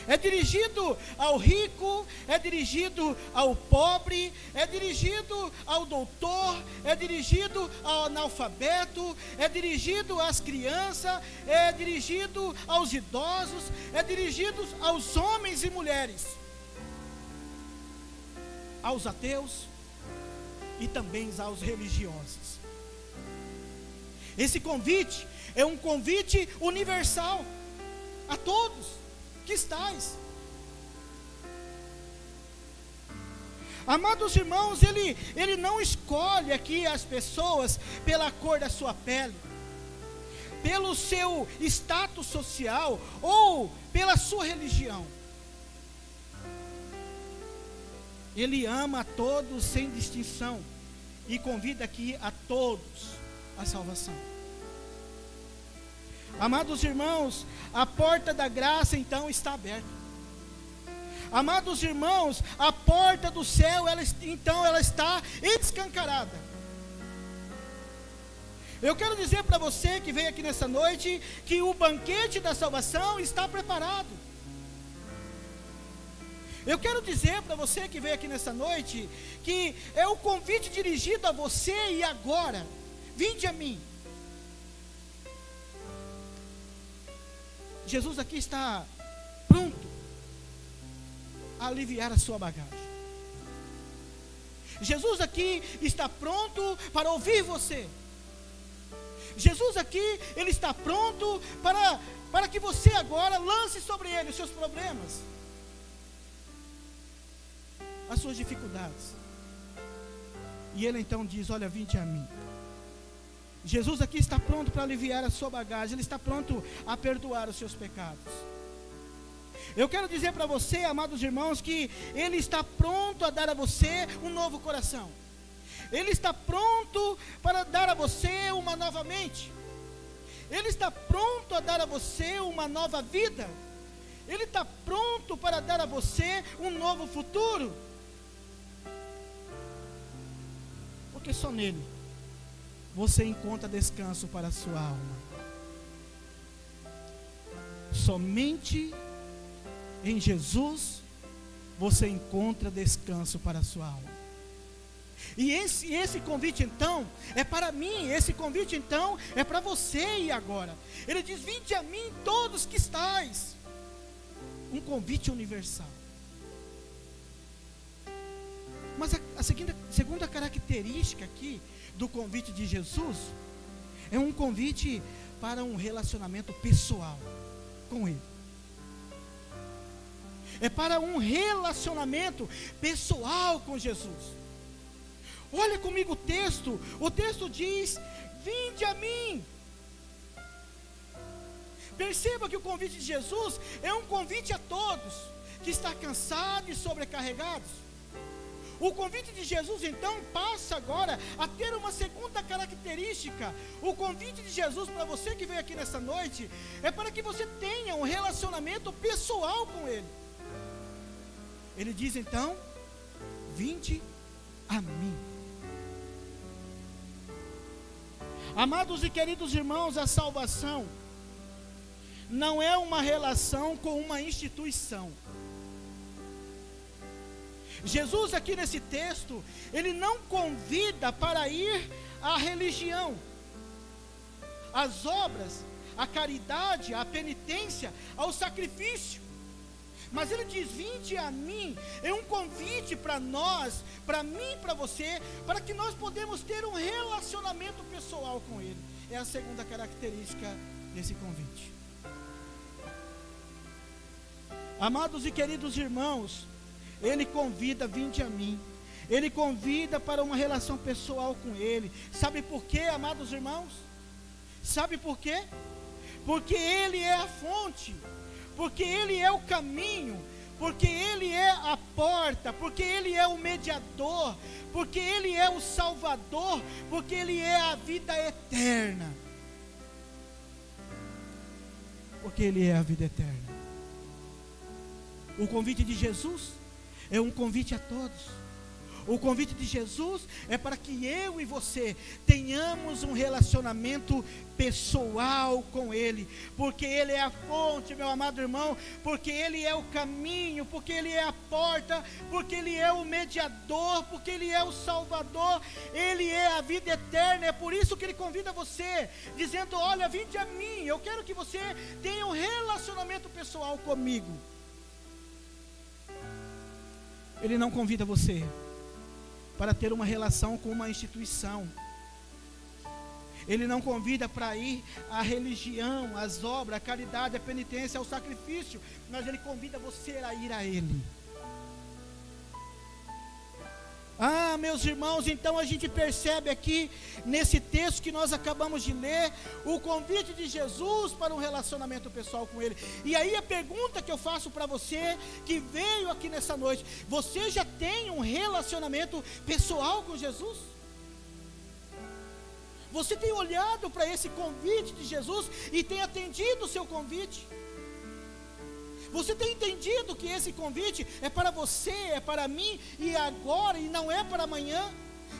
é dirigido ao rico, é dirigido ao pobre, é dirigido ao doutor, é dirigido ao analfabeto, é dirigido às crianças, é dirigido aos idosos, é dirigido aos homens e mulheres, aos ateus e também aos religiosos. Esse convite é um convite universal a todos que estáis. Amados irmãos, ele, ele não escolhe aqui as pessoas pela cor da sua pele, pelo seu status social ou pela sua religião. Ele ama a todos sem distinção e convida aqui a todos a salvação. Amados irmãos, a porta da graça então está aberta. Amados irmãos, a porta do céu, ela, então ela está escancarada. Eu quero dizer para você que veio aqui nessa noite que o banquete da salvação está preparado. Eu quero dizer para você que veio aqui nessa noite que é o convite dirigido a você e agora. Vinde a mim. Jesus aqui está pronto a aliviar a sua bagagem. Jesus aqui está pronto para ouvir você. Jesus aqui, ele está pronto para para que você agora lance sobre ele os seus problemas, as suas dificuldades. E ele então diz: Olha, vinde a mim. Jesus aqui está pronto para aliviar a sua bagagem, ele está pronto a perdoar os seus pecados. Eu quero dizer para você, amados irmãos, que ele está pronto a dar a você um novo coração. Ele está pronto para dar a você uma nova mente. Ele está pronto a dar a você uma nova vida. Ele está pronto para dar a você um novo futuro. Porque só nele você encontra descanso para a sua alma. Somente em Jesus você encontra descanso para a sua alma. E esse, esse convite então é para mim, esse convite então é para você e agora. Ele diz: Vinde a mim todos que estáis. Um convite universal. Mas a, a segunda, segunda característica aqui do convite de Jesus é um convite para um relacionamento pessoal com Ele. É para um relacionamento pessoal com Jesus. Olha comigo o texto. O texto diz: Vinde a mim. Perceba que o convite de Jesus é um convite a todos que está cansado e sobrecarregados. O convite de Jesus então passa agora a ter uma segunda característica. O convite de Jesus para você que veio aqui nessa noite é para que você tenha um relacionamento pessoal com Ele. Ele diz então: Vinde a mim. Amados e queridos irmãos, a salvação não é uma relação com uma instituição. Jesus, aqui nesse texto, ele não convida para ir à religião, às obras, à caridade, à penitência, ao sacrifício. Mas ele diz: Vinde a mim, é um convite para nós, para mim e para você, para que nós podemos ter um relacionamento pessoal com Ele. É a segunda característica desse convite. Amados e queridos irmãos, Ele convida: Vinde a mim. Ele convida para uma relação pessoal com Ele. Sabe por quê, amados irmãos? Sabe por quê? Porque Ele é a fonte porque Ele é o caminho, porque Ele é a porta, porque Ele é o mediador, porque Ele é o Salvador, porque Ele é a vida eterna. Porque Ele é a vida eterna. O convite de Jesus é um convite a todos. O convite de Jesus é para que eu e você tenhamos um relacionamento pessoal com Ele, porque Ele é a fonte, meu amado irmão, porque Ele é o caminho, porque Ele é a porta, porque Ele é o mediador, porque Ele é o Salvador, Ele é a vida eterna. É por isso que Ele convida você, dizendo: Olha, vinde a mim, eu quero que você tenha um relacionamento pessoal comigo. Ele não convida você para ter uma relação com uma instituição. Ele não convida para ir à religião, às obras, à caridade, à penitência, ao sacrifício, mas ele convida você a ir a Ele. Ah, meus irmãos, então a gente percebe aqui nesse texto que nós acabamos de ler o convite de Jesus para um relacionamento pessoal com Ele. E aí a pergunta que eu faço para você que veio aqui nessa noite: você já tem um relacionamento pessoal com Jesus? Você tem olhado para esse convite de Jesus e tem atendido o seu convite? Você tem entendido que esse convite é para você, é para mim e agora e não é para amanhã?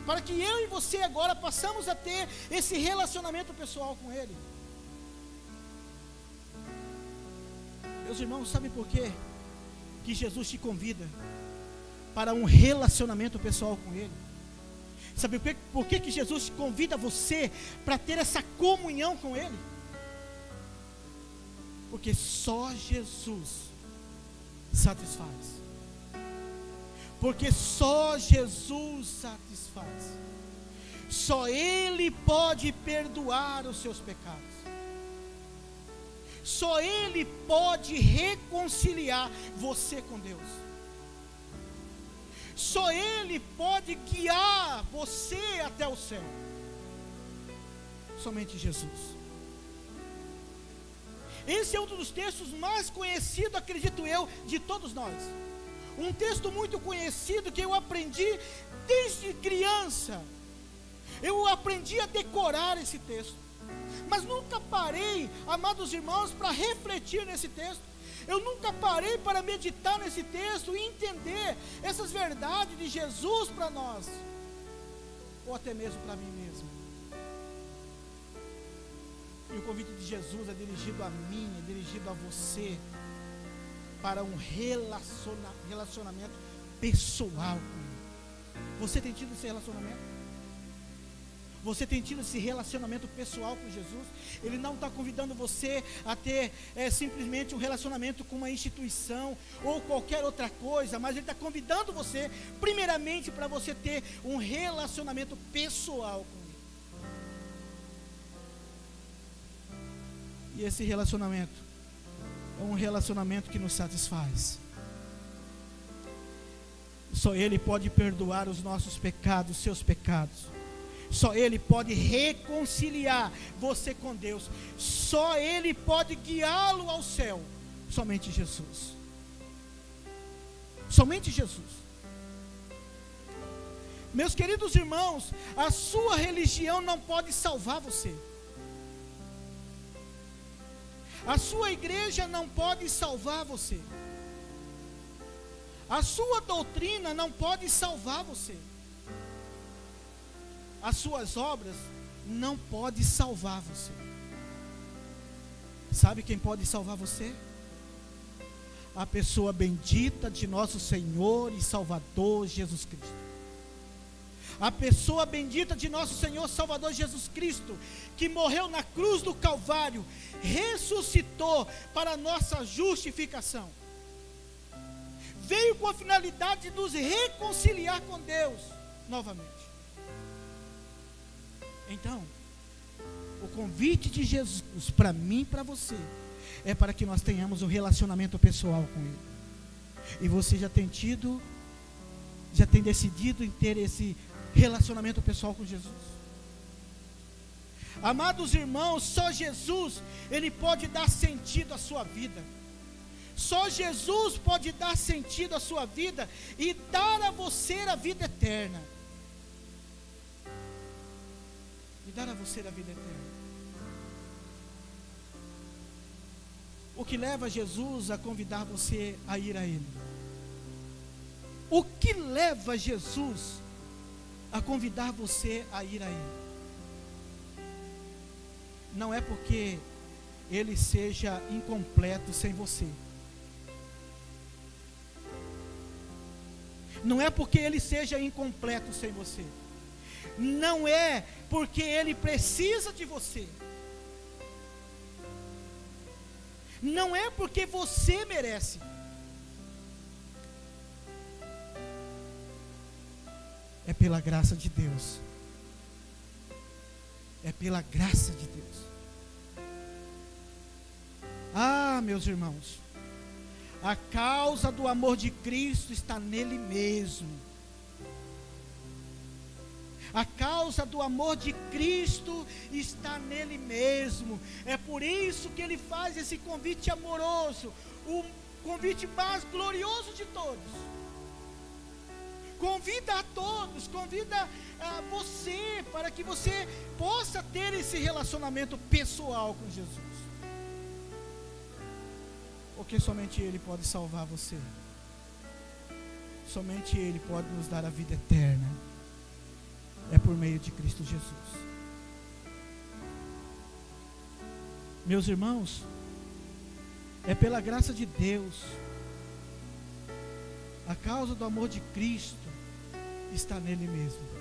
Para que eu e você agora passamos a ter esse relacionamento pessoal com Ele. Meus irmãos, sabe por quê? Que Jesus te convida para um relacionamento pessoal com Ele. Sabe por quê? por que, que Jesus convida você para ter essa comunhão com Ele? Porque só Jesus satisfaz. Porque só Jesus satisfaz. Só Ele pode perdoar os seus pecados. Só Ele pode reconciliar você com Deus. Só Ele pode guiar você até o céu. Somente Jesus. Esse é um dos textos mais conhecidos, acredito eu, de todos nós. Um texto muito conhecido que eu aprendi desde criança. Eu aprendi a decorar esse texto. Mas nunca parei, amados irmãos, para refletir nesse texto. Eu nunca parei para meditar nesse texto e entender essas verdades de Jesus para nós, ou até mesmo para mim mesmo. E o convite de Jesus é dirigido a mim, é dirigido a você, para um relaciona, relacionamento pessoal com Ele. Você tem tido esse relacionamento? Você tem tido esse relacionamento pessoal com Jesus? Ele não está convidando você a ter é, simplesmente um relacionamento com uma instituição ou qualquer outra coisa, mas Ele está convidando você, primeiramente, para você ter um relacionamento pessoal com E esse relacionamento é um relacionamento que nos satisfaz. Só Ele pode perdoar os nossos pecados, os seus pecados. Só Ele pode reconciliar você com Deus. Só Ele pode guiá-lo ao céu. Somente Jesus. Somente Jesus. Meus queridos irmãos, a sua religião não pode salvar você. A sua igreja não pode salvar você. A sua doutrina não pode salvar você. As suas obras não pode salvar você. Sabe quem pode salvar você? A pessoa bendita de nosso Senhor e Salvador Jesus Cristo. A pessoa bendita de nosso Senhor Salvador Jesus Cristo, que morreu na cruz do Calvário, ressuscitou para nossa justificação. Veio com a finalidade de nos reconciliar com Deus novamente. Então, o convite de Jesus para mim e para você é para que nós tenhamos um relacionamento pessoal com Ele. E você já tem tido, já tem decidido em ter esse relacionamento pessoal com Jesus. Amados irmãos, só Jesus, Ele pode dar sentido à sua vida. Só Jesus pode dar sentido à sua vida e dar a você a vida eterna. E dar a você a vida eterna. O que leva Jesus a convidar você a ir a Ele? O que leva Jesus a convidar você a ir a Ele? Não é porque Ele seja incompleto sem você. Não é porque Ele seja incompleto sem você. Não é porque Ele precisa de você. Não é porque você merece. É pela graça de Deus. É pela graça de Deus. Ah, meus irmãos, a causa do amor de Cristo está nele mesmo. A causa do amor de Cristo está nele mesmo. É por isso que ele faz esse convite amoroso, o convite mais glorioso de todos Convida a todos, convida a você para que você possa ter esse relacionamento pessoal com Jesus. Porque somente Ele pode salvar você. Somente Ele pode nos dar a vida eterna. É por meio de Cristo Jesus. Meus irmãos, é pela graça de Deus, a causa do amor de Cristo, está nele mesmo.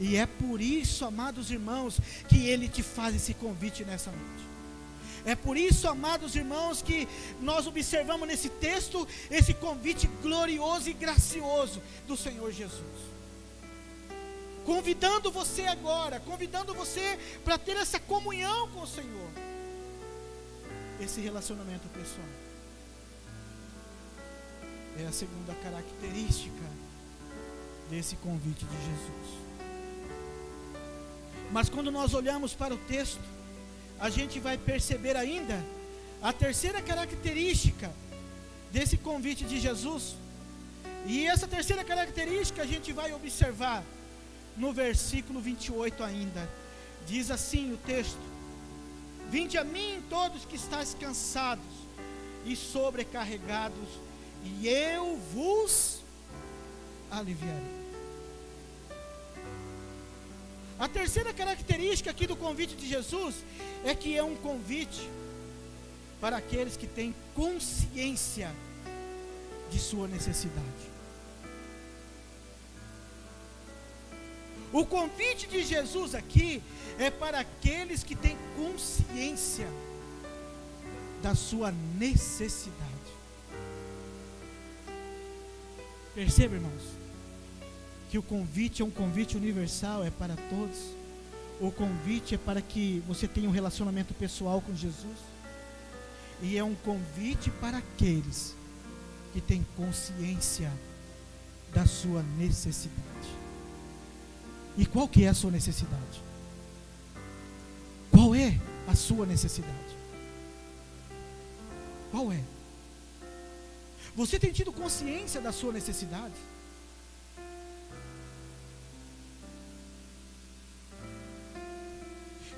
E é por isso, amados irmãos, que ele te faz esse convite nessa noite. É por isso, amados irmãos, que nós observamos nesse texto esse convite glorioso e gracioso do Senhor Jesus. Convidando você agora, convidando você para ter essa comunhão com o Senhor. esse relacionamento pessoal. É a segunda característica desse convite de Jesus. Mas quando nós olhamos para o texto, a gente vai perceber ainda a terceira característica desse convite de Jesus. E essa terceira característica a gente vai observar no versículo 28 ainda. Diz assim o texto: Vinde a mim todos que estáis cansados e sobrecarregados, e eu vos aliviarei. A terceira característica aqui do convite de Jesus é que é um convite para aqueles que têm consciência de sua necessidade. O convite de Jesus aqui é para aqueles que têm consciência da sua necessidade. Perceba, irmãos? que o convite é um convite universal, é para todos. O convite é para que você tenha um relacionamento pessoal com Jesus. E é um convite para aqueles que têm consciência da sua necessidade. E qual que é a sua necessidade? Qual é a sua necessidade? Qual é? Você tem tido consciência da sua necessidade?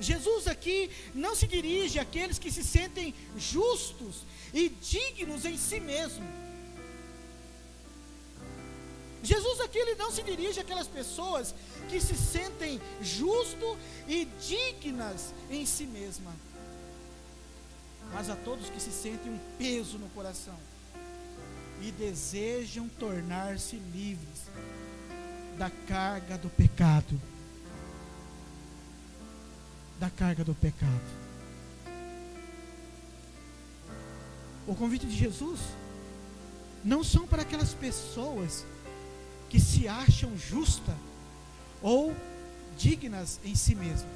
Jesus aqui não se dirige àqueles que se sentem justos e dignos em si mesmo. Jesus aqui ele não se dirige àquelas pessoas que se sentem justo e dignas em si mesma, mas a todos que se sentem um peso no coração e desejam tornar-se livres da carga do pecado da carga do pecado. O convite de Jesus não são para aquelas pessoas que se acham justas ou dignas em si mesmo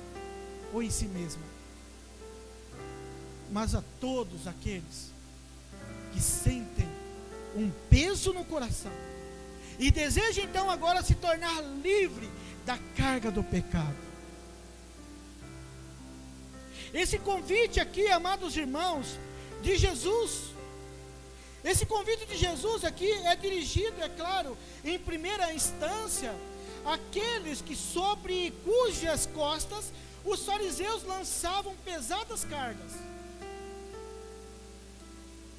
ou em si mesma, mas a todos aqueles que sentem um peso no coração e desejam então agora se tornar livre da carga do pecado. Esse convite aqui, amados irmãos, de Jesus, esse convite de Jesus aqui é dirigido, é claro, em primeira instância, àqueles que sobre cujas costas os fariseus lançavam pesadas cargas,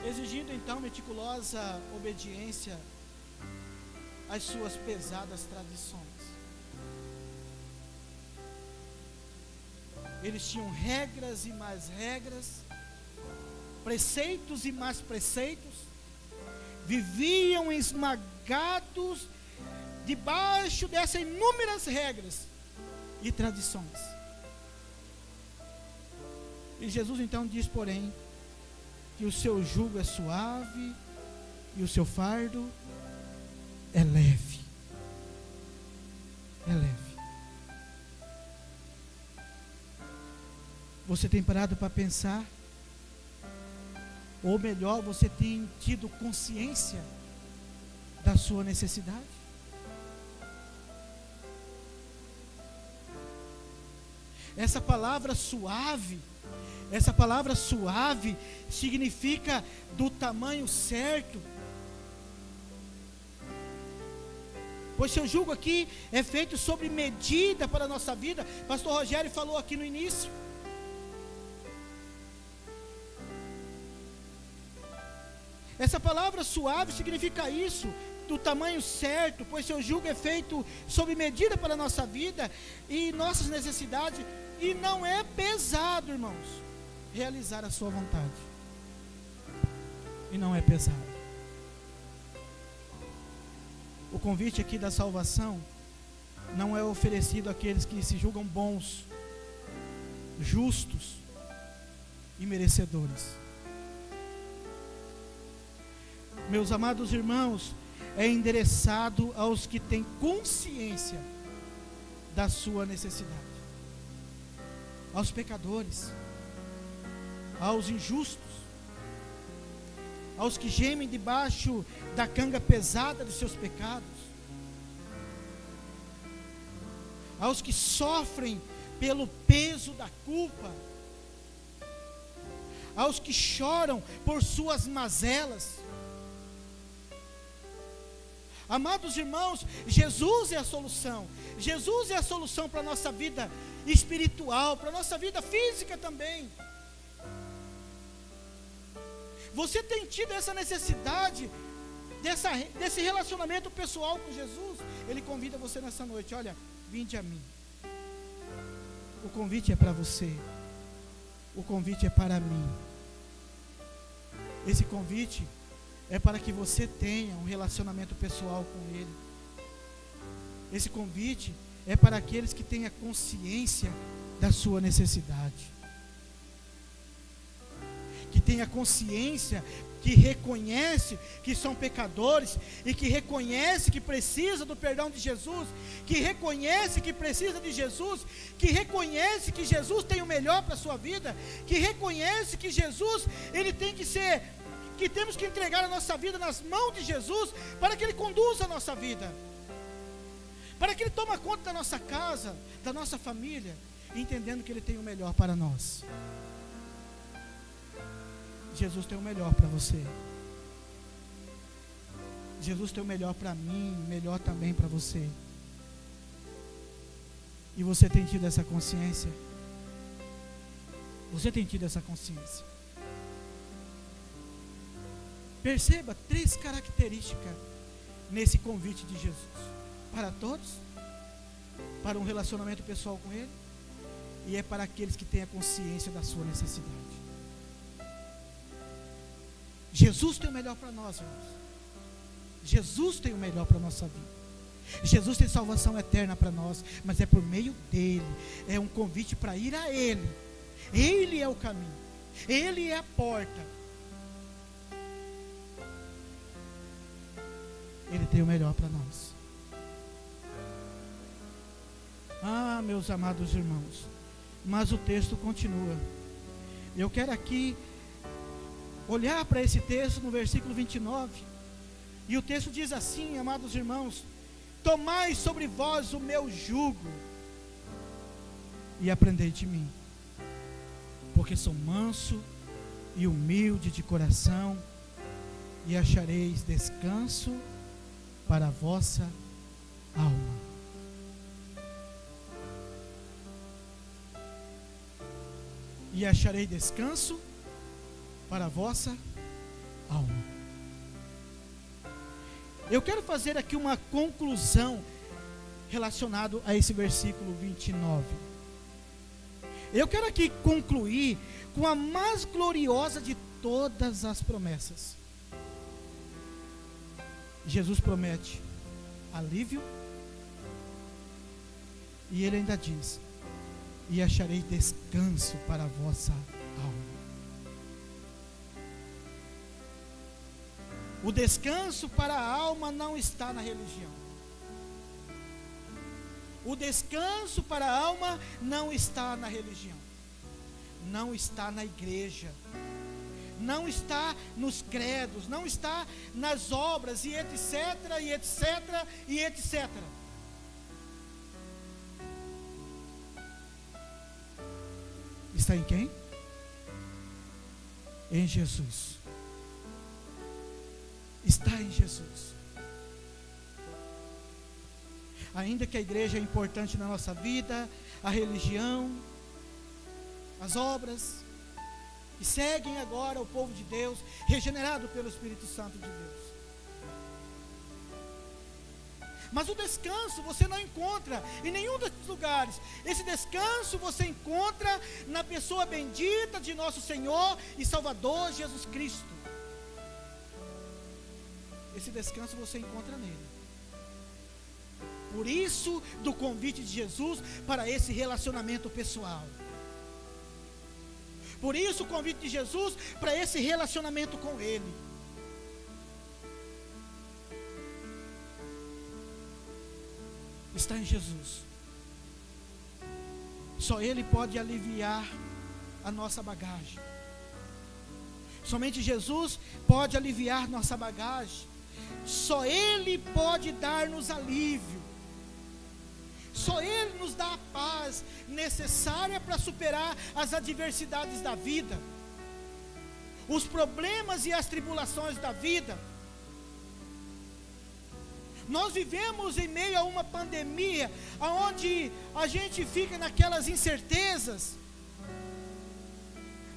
exigindo então meticulosa obediência às suas pesadas tradições. Eles tinham regras e mais regras, preceitos e mais preceitos, viviam esmagados debaixo dessas inúmeras regras e tradições. E Jesus então diz, porém, que o seu jugo é suave e o seu fardo é leve. É leve. Você tem parado para pensar? Ou melhor, você tem tido consciência da sua necessidade? Essa palavra suave, essa palavra suave significa do tamanho certo. Pois seu jugo aqui é feito sobre medida para a nossa vida. Pastor Rogério falou aqui no início. Essa palavra suave significa isso, do tamanho certo, pois seu jugo é feito sob medida para a nossa vida e nossas necessidades, e não é pesado, irmãos, realizar a sua vontade. E não é pesado. O convite aqui da salvação não é oferecido àqueles que se julgam bons, justos e merecedores meus amados irmãos, é endereçado aos que têm consciência da sua necessidade, aos pecadores, aos injustos, aos que gemem debaixo da canga pesada de seus pecados, aos que sofrem pelo peso da culpa, aos que choram por suas mazelas. Amados irmãos, Jesus é a solução. Jesus é a solução para a nossa vida espiritual, para a nossa vida física também. Você tem tido essa necessidade dessa, desse relacionamento pessoal com Jesus? Ele convida você nessa noite: olha, vinde a mim. O convite é para você. O convite é para mim. Esse convite é para que você tenha um relacionamento pessoal com Ele. Esse convite é para aqueles que têm a consciência da sua necessidade. Que têm a consciência, que reconhece que são pecadores e que reconhece que precisa do perdão de Jesus, que reconhece que precisa de Jesus, que reconhece que Jesus tem o melhor para a sua vida, que reconhece que Jesus, ele tem que ser que temos que entregar a nossa vida nas mãos de Jesus para que Ele conduza a nossa vida, para que Ele tome conta da nossa casa, da nossa família, entendendo que Ele tem o melhor para nós. Jesus tem o melhor para você. Jesus tem o melhor para mim, melhor também para você. E você tem tido essa consciência? Você tem tido essa consciência? Perceba três características nesse convite de Jesus: para todos, para um relacionamento pessoal com Ele, e é para aqueles que têm a consciência da sua necessidade. Jesus tem o melhor para nós, irmãos. Jesus tem o melhor para a nossa vida. Jesus tem salvação eterna para nós, mas é por meio dele. É um convite para ir a Ele. Ele é o caminho, Ele é a porta. Ele tem o melhor para nós. Ah, meus amados irmãos, mas o texto continua. Eu quero aqui olhar para esse texto no versículo 29. E o texto diz assim, amados irmãos: Tomai sobre vós o meu jugo e aprendei de mim, porque sou manso e humilde de coração, e achareis descanso para a vossa alma. E acharei descanso para a vossa alma. Eu quero fazer aqui uma conclusão relacionado a esse versículo 29. Eu quero aqui concluir com a mais gloriosa de todas as promessas. Jesus promete alívio, e ele ainda diz: E acharei descanso para a vossa alma. O descanso para a alma não está na religião. O descanso para a alma não está na religião. Não está na igreja não está nos credos, não está nas obras e etc, e etc, e etc. Está em quem? Em Jesus. Está em Jesus. Ainda que a igreja é importante na nossa vida, a religião, as obras, e seguem agora o povo de Deus, regenerado pelo Espírito Santo de Deus. Mas o descanso você não encontra em nenhum desses lugares. Esse descanso você encontra na pessoa bendita de nosso Senhor e Salvador Jesus Cristo. Esse descanso você encontra nele. Por isso, do convite de Jesus para esse relacionamento pessoal. Por isso o convite de Jesus para esse relacionamento com Ele. Está em Jesus. Só Ele pode aliviar a nossa bagagem. Somente Jesus pode aliviar nossa bagagem. Só Ele pode dar-nos alívio. Só Ele nos dá a paz necessária para superar as adversidades da vida, os problemas e as tribulações da vida. Nós vivemos em meio a uma pandemia, onde a gente fica naquelas incertezas.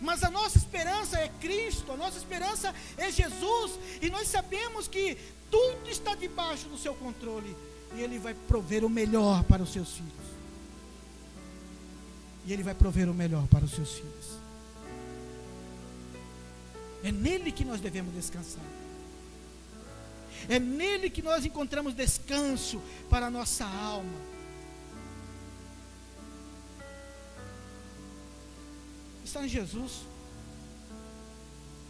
Mas a nossa esperança é Cristo, a nossa esperança é Jesus, e nós sabemos que tudo está debaixo do seu controle, e Ele vai prover o melhor para os seus filhos. E Ele vai prover o melhor para os seus filhos. É nele que nós devemos descansar. É nele que nós encontramos descanso para a nossa alma. Está em Jesus.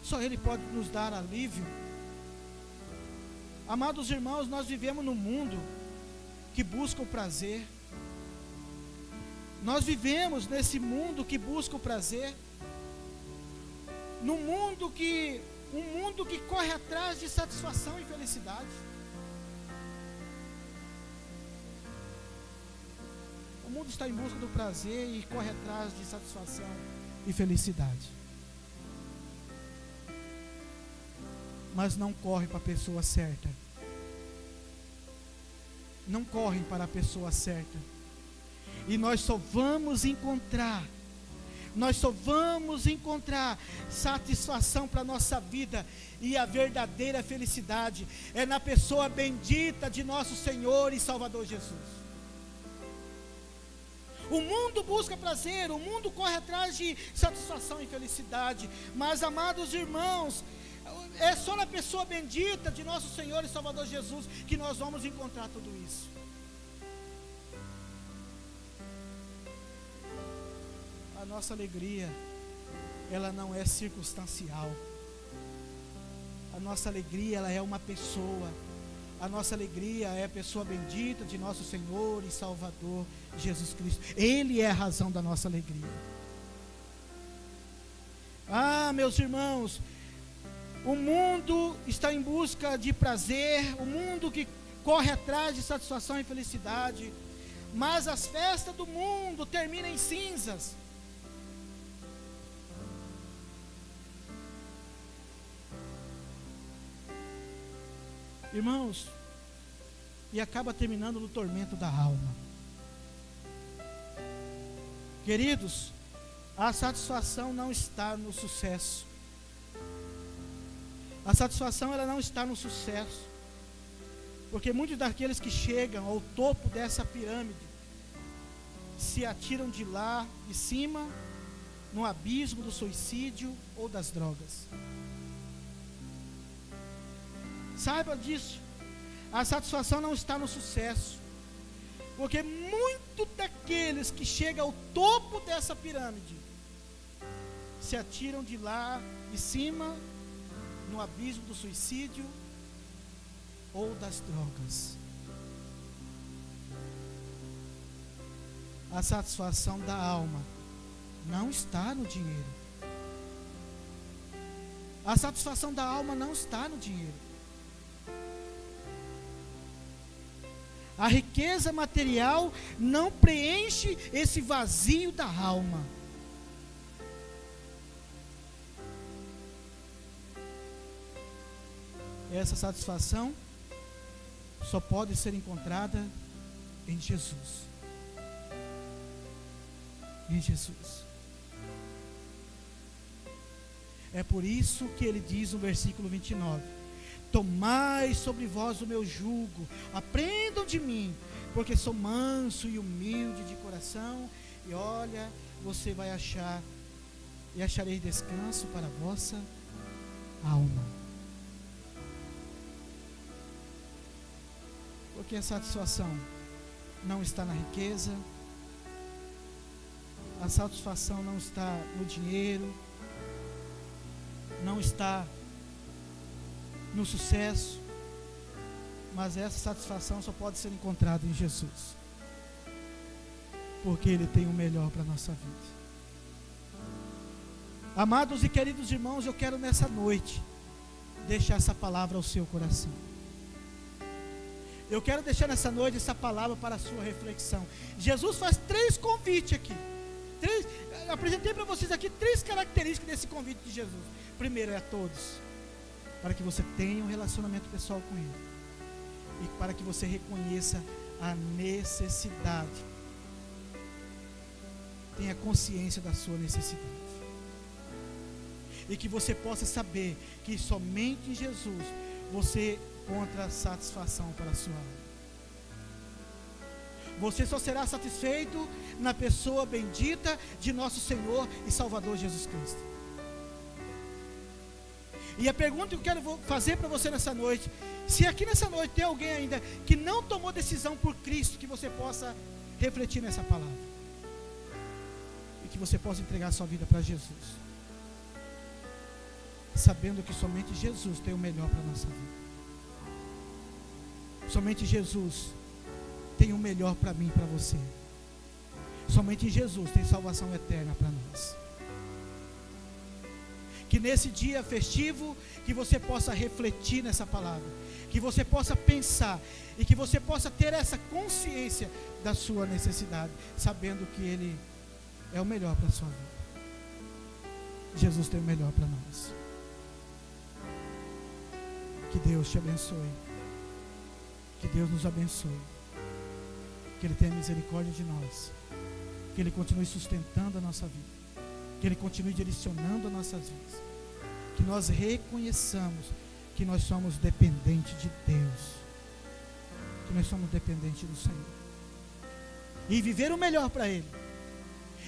Só Ele pode nos dar alívio. Amados irmãos, nós vivemos num mundo que busca o prazer. Nós vivemos nesse mundo que busca o prazer. Num mundo que um mundo que corre atrás de satisfação e felicidade. O mundo está em busca do prazer e corre atrás de satisfação e felicidade. Mas não corre para a pessoa certa. Não correm para a pessoa certa. E nós só vamos encontrar nós só vamos encontrar satisfação para a nossa vida e a verdadeira felicidade é na pessoa bendita de nosso Senhor e Salvador Jesus. O mundo busca prazer, o mundo corre atrás de satisfação e felicidade, mas amados irmãos, é só na pessoa bendita de nosso Senhor e Salvador Jesus que nós vamos encontrar tudo isso. nossa alegria, ela não é circunstancial. A nossa alegria, ela é uma pessoa. A nossa alegria é a pessoa bendita de nosso Senhor e Salvador Jesus Cristo. Ele é a razão da nossa alegria. Ah, meus irmãos, o mundo está em busca de prazer, o mundo que corre atrás de satisfação e felicidade, mas as festas do mundo terminam em cinzas. Irmãos, e acaba terminando no tormento da alma. Queridos, a satisfação não está no sucesso. A satisfação ela não está no sucesso. Porque muitos daqueles que chegam ao topo dessa pirâmide se atiram de lá, de cima, no abismo do suicídio ou das drogas. Saiba disso. A satisfação não está no sucesso. Porque muito daqueles que chegam ao topo dessa pirâmide se atiram de lá, de cima, no abismo do suicídio ou das drogas. A satisfação da alma não está no dinheiro. A satisfação da alma não está no dinheiro. A riqueza material não preenche esse vazio da alma. Essa satisfação só pode ser encontrada em Jesus. Em Jesus. É por isso que ele diz no versículo 29 Tomai sobre vós o meu jugo, aprendam de mim, porque sou manso e humilde de coração, e olha, você vai achar, e achareis descanso para a vossa alma. Porque a satisfação não está na riqueza, a satisfação não está no dinheiro, não está no sucesso, mas essa satisfação só pode ser encontrada em Jesus, porque Ele tem o melhor para a nossa vida. Amados e queridos irmãos, eu quero nessa noite deixar essa palavra ao seu coração. Eu quero deixar nessa noite essa palavra para a sua reflexão. Jesus faz três convites aqui. Três, apresentei para vocês aqui três características desse convite de Jesus. Primeiro é a todos, para que você tenha um relacionamento pessoal com Ele. E para que você reconheça a necessidade. Tenha consciência da sua necessidade. E que você possa saber que somente em Jesus você encontra satisfação para a sua alma. Você só será satisfeito na pessoa bendita de nosso Senhor e Salvador Jesus Cristo. E a pergunta que eu quero fazer para você nessa noite: se aqui nessa noite tem alguém ainda que não tomou decisão por Cristo, que você possa refletir nessa palavra. E que você possa entregar sua vida para Jesus. Sabendo que somente Jesus tem o melhor para a nossa vida. Somente Jesus tem o melhor para mim e para você. Somente Jesus tem salvação eterna para nós. Que nesse dia festivo, que você possa refletir nessa palavra, que você possa pensar e que você possa ter essa consciência da sua necessidade, sabendo que Ele é o melhor para a sua vida. Jesus tem o melhor para nós. Que Deus te abençoe. Que Deus nos abençoe. Que Ele tenha misericórdia de nós. Que Ele continue sustentando a nossa vida. Que Ele continue direcionando as nossas vidas. Que nós reconheçamos que nós somos dependentes de Deus. Que nós somos dependentes do Senhor. E viver o melhor para Ele.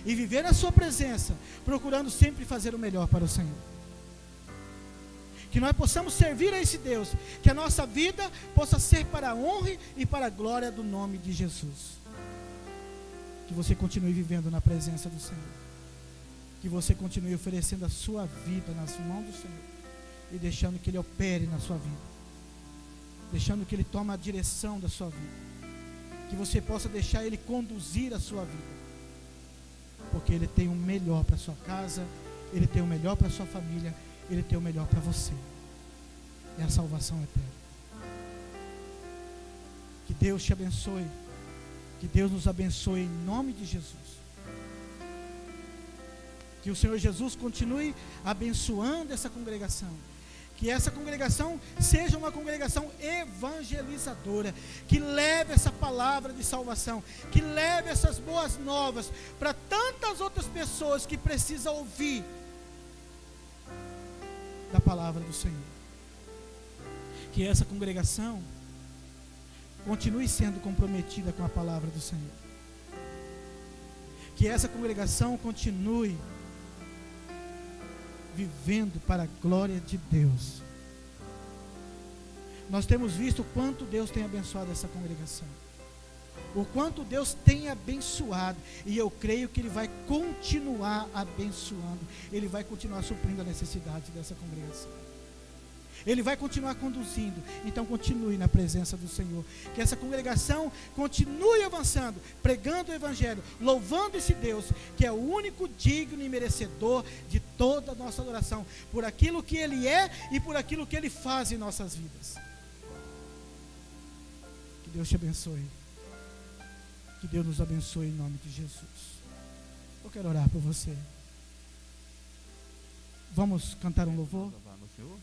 E viver na Sua presença, procurando sempre fazer o melhor para o Senhor que nós possamos servir a esse Deus, que a nossa vida possa ser para a honra e para a glória do nome de Jesus. Que você continue vivendo na presença do Senhor. Que você continue oferecendo a sua vida nas mãos do Senhor e deixando que Ele opere na sua vida, deixando que Ele tome a direção da sua vida, que você possa deixar Ele conduzir a sua vida, porque Ele tem o melhor para a sua casa, Ele tem o melhor para a sua família ele tem o melhor para você. É a salvação eterna. Que Deus te abençoe. Que Deus nos abençoe em nome de Jesus. Que o Senhor Jesus continue abençoando essa congregação. Que essa congregação seja uma congregação evangelizadora, que leve essa palavra de salvação, que leve essas boas novas para tantas outras pessoas que precisam ouvir da palavra do Senhor. Que essa congregação continue sendo comprometida com a palavra do Senhor. Que essa congregação continue vivendo para a glória de Deus. Nós temos visto o quanto Deus tem abençoado essa congregação o quanto Deus tem abençoado, e eu creio que Ele vai continuar abençoando, Ele vai continuar suprindo a necessidade dessa congregação. Ele vai continuar conduzindo, então continue na presença do Senhor. Que essa congregação continue avançando, pregando o Evangelho, louvando esse Deus, que é o único digno e merecedor de toda a nossa adoração, por aquilo que Ele é e por aquilo que Ele faz em nossas vidas. Que Deus te abençoe. Que Deus nos abençoe em nome de Jesus. Eu quero orar por você. Vamos cantar um louvor? Seu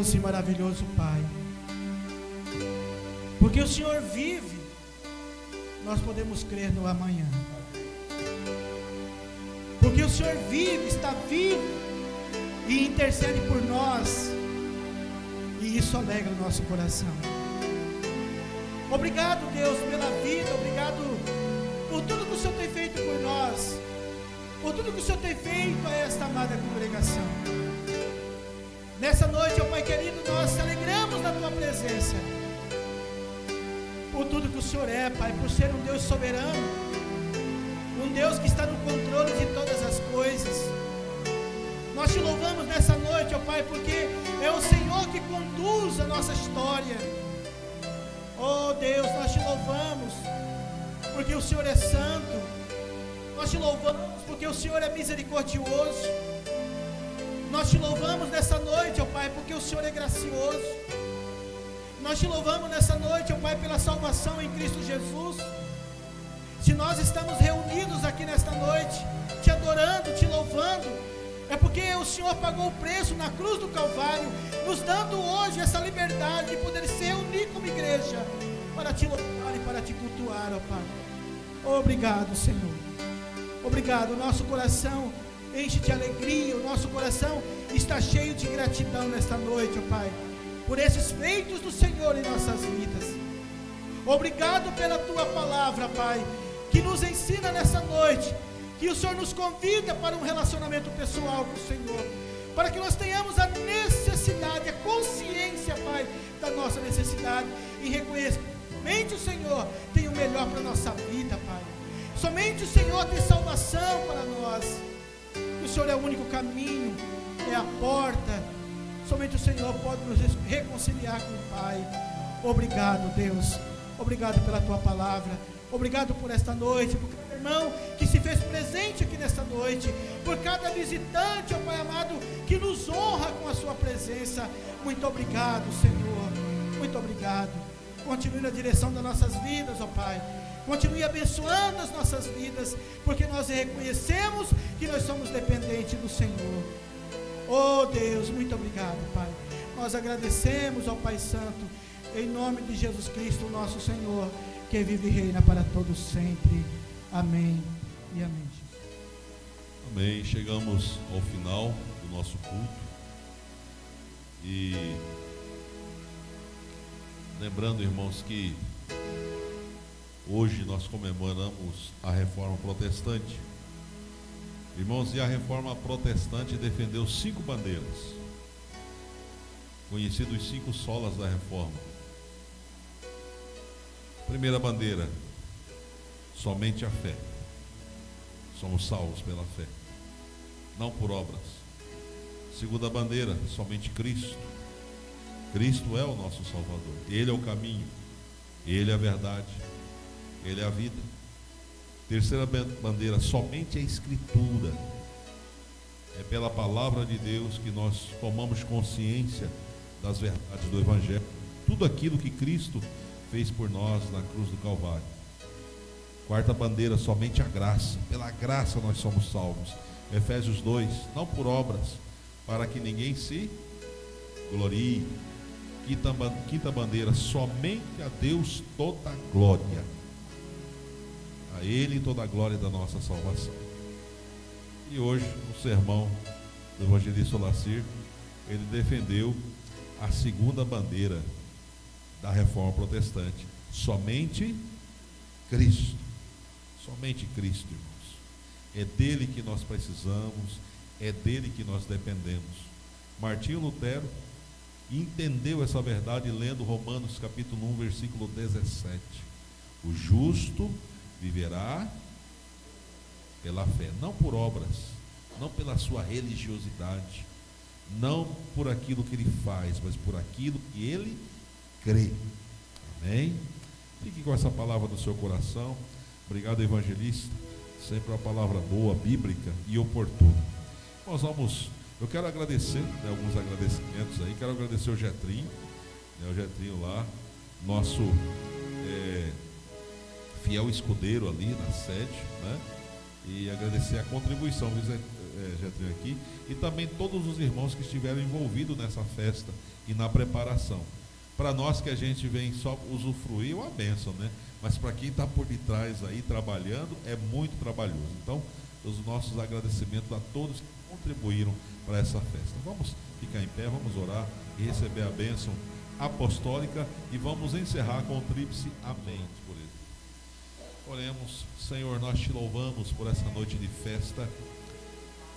Deus e maravilhoso Pai. Porque o Senhor vive, nós podemos crer no amanhã. Porque o Senhor vive, está vivo e intercede por nós. E isso alegra o nosso coração. Obrigado, Deus, pela vida, obrigado por tudo que o Senhor tem feito por nós, por tudo que o Senhor tem feito a esta amada congregação. Nessa noite, ó por tudo que o Senhor é, Pai, por ser um Deus soberano, um Deus que está no controle de todas as coisas. Nós te louvamos nessa noite, ó Pai, porque é o Senhor que conduz a nossa história. Oh Deus, nós te louvamos, porque o Senhor é santo. Nós te louvamos, porque o Senhor é misericordioso. Nós te louvamos nessa noite, ó Pai, porque o Senhor é gracioso. Nós te louvamos nessa noite, ó Pai, pela salvação em Cristo Jesus. Se nós estamos reunidos aqui nesta noite, te adorando, te louvando, é porque o Senhor pagou o preço na cruz do Calvário, nos dando hoje essa liberdade de poder se reunir como igreja para te louvar e para te cultuar, ó Pai. Obrigado, Senhor. Obrigado. Nosso coração enche de alegria, o nosso coração está cheio de gratidão nesta noite, ó Pai, por esses feitos do Senhor em nossas vidas. Obrigado pela tua palavra, Pai, que nos ensina nessa noite que o Senhor nos convida para um relacionamento pessoal com o Senhor, para que nós tenhamos a necessidade, a consciência, Pai, da nossa necessidade e reconheça somente o Senhor tem o melhor para a nossa vida, Pai. Somente o Senhor tem salvação para nós. O Senhor é o único caminho, é a porta. Somente o Senhor pode nos reconciliar com o Pai. Obrigado, Deus. Obrigado pela tua palavra. Obrigado por esta noite, por cada irmão que se fez presente aqui nesta noite, por cada visitante, ó Pai amado, que nos honra com a sua presença. Muito obrigado, Senhor. Muito obrigado. Continue na direção das nossas vidas, ó Pai. Continue abençoando as nossas vidas, porque nós reconhecemos que nós somos dependentes do Senhor. Oh Deus, muito obrigado, Pai. Nós agradecemos ao Pai Santo, em nome de Jesus Cristo, nosso Senhor que vive e reina para todos sempre. Amém e amém. Amém. Chegamos ao final do nosso culto. E lembrando, irmãos, que hoje nós comemoramos a reforma protestante. Irmãos, e a reforma protestante defendeu cinco bandeiras, conhecidos cinco solas da reforma. Primeira bandeira, somente a fé. Somos salvos pela fé, não por obras. Segunda bandeira, somente Cristo. Cristo é o nosso Salvador. Ele é o caminho, Ele é a verdade, Ele é a vida. Terceira bandeira, somente a Escritura. É pela palavra de Deus que nós tomamos consciência das verdades do Evangelho. Tudo aquilo que Cristo fez por nós na cruz do Calvário. Quarta bandeira, somente a graça. Pela graça nós somos salvos. Efésios 2, não por obras, para que ninguém se glorie. Quinta, bandeira, somente a Deus toda a glória. A Ele toda a glória da nossa salvação. E hoje, o sermão do evangelista Olacir, ele defendeu a segunda bandeira da reforma protestante. Somente Cristo. Somente Cristo, irmãos. É dele que nós precisamos, é dele que nós dependemos. Martinho Lutero entendeu essa verdade lendo Romanos capítulo 1, versículo 17. O justo viverá pela fé, não por obras, não pela sua religiosidade, não por aquilo que ele faz, mas por aquilo que ele crê. Amém? Fique com essa palavra no seu coração. Obrigado, evangelista. Sempre uma palavra boa, bíblica e oportuna. Nós vamos. Eu quero agradecer, né, alguns agradecimentos aí. Quero agradecer o Getrinho, né, o Getrinho lá, nosso é, fiel escudeiro ali na sede, né? E agradecer a contribuição. É, é, Getrinho, aqui, e também todos os irmãos que estiveram envolvidos nessa festa e na preparação. Para nós que a gente vem só usufruir, é uma benção, né? Mas para quem está por detrás aí trabalhando, é muito trabalhoso. Então, os nossos agradecimentos a todos que contribuíram para essa festa. Vamos ficar em pé, vamos orar e receber a bênção apostólica e vamos encerrar com o tríplice amém. Oremos, Senhor, nós te louvamos por essa noite de festa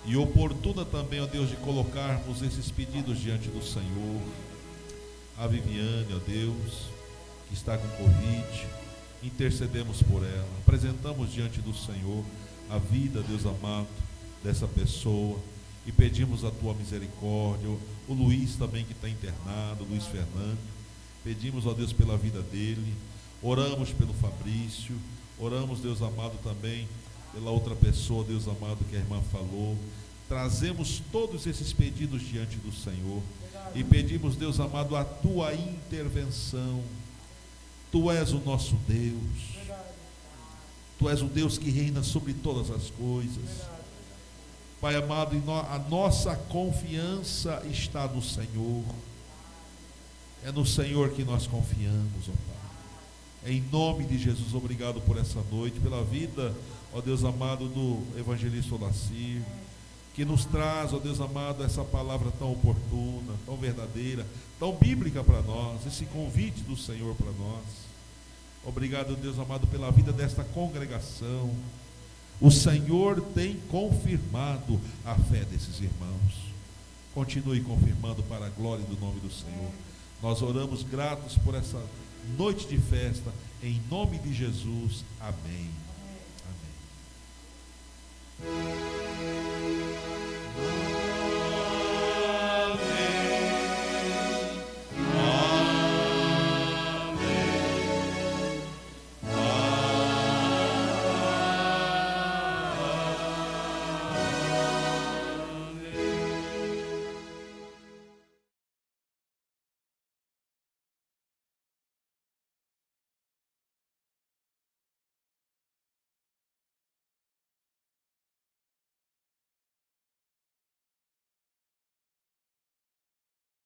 e oportuna também, ó Deus, de colocarmos esses pedidos diante do Senhor. A Viviane, ó Deus, que está com Covid, intercedemos por ela, apresentamos diante do Senhor a vida, Deus amado, dessa pessoa e pedimos a tua misericórdia. O Luiz também que está internado, Luiz Fernando, pedimos, ó Deus, pela vida dele, oramos pelo Fabrício, oramos, Deus amado, também pela outra pessoa, Deus amado, que a irmã falou. Trazemos todos esses pedidos diante do Senhor e pedimos, Deus amado, a tua intervenção. Tu és o nosso Deus. Tu és o Deus que reina sobre todas as coisas. Pai amado, a nossa confiança está no Senhor. É no Senhor que nós confiamos, ó Pai. Em nome de Jesus, obrigado por essa noite, pela vida, ó Deus amado, do evangelista Olacir, que nos traz, ó Deus amado, essa palavra tão oportuna, tão verdadeira, tão bíblica para nós, esse convite do Senhor para nós. Obrigado, Deus amado, pela vida desta congregação. O Senhor tem confirmado a fé desses irmãos. Continue confirmando para a glória do nome do Senhor. Nós oramos gratos por essa noite de festa, em nome de Jesus. Amém. Amém. Amém.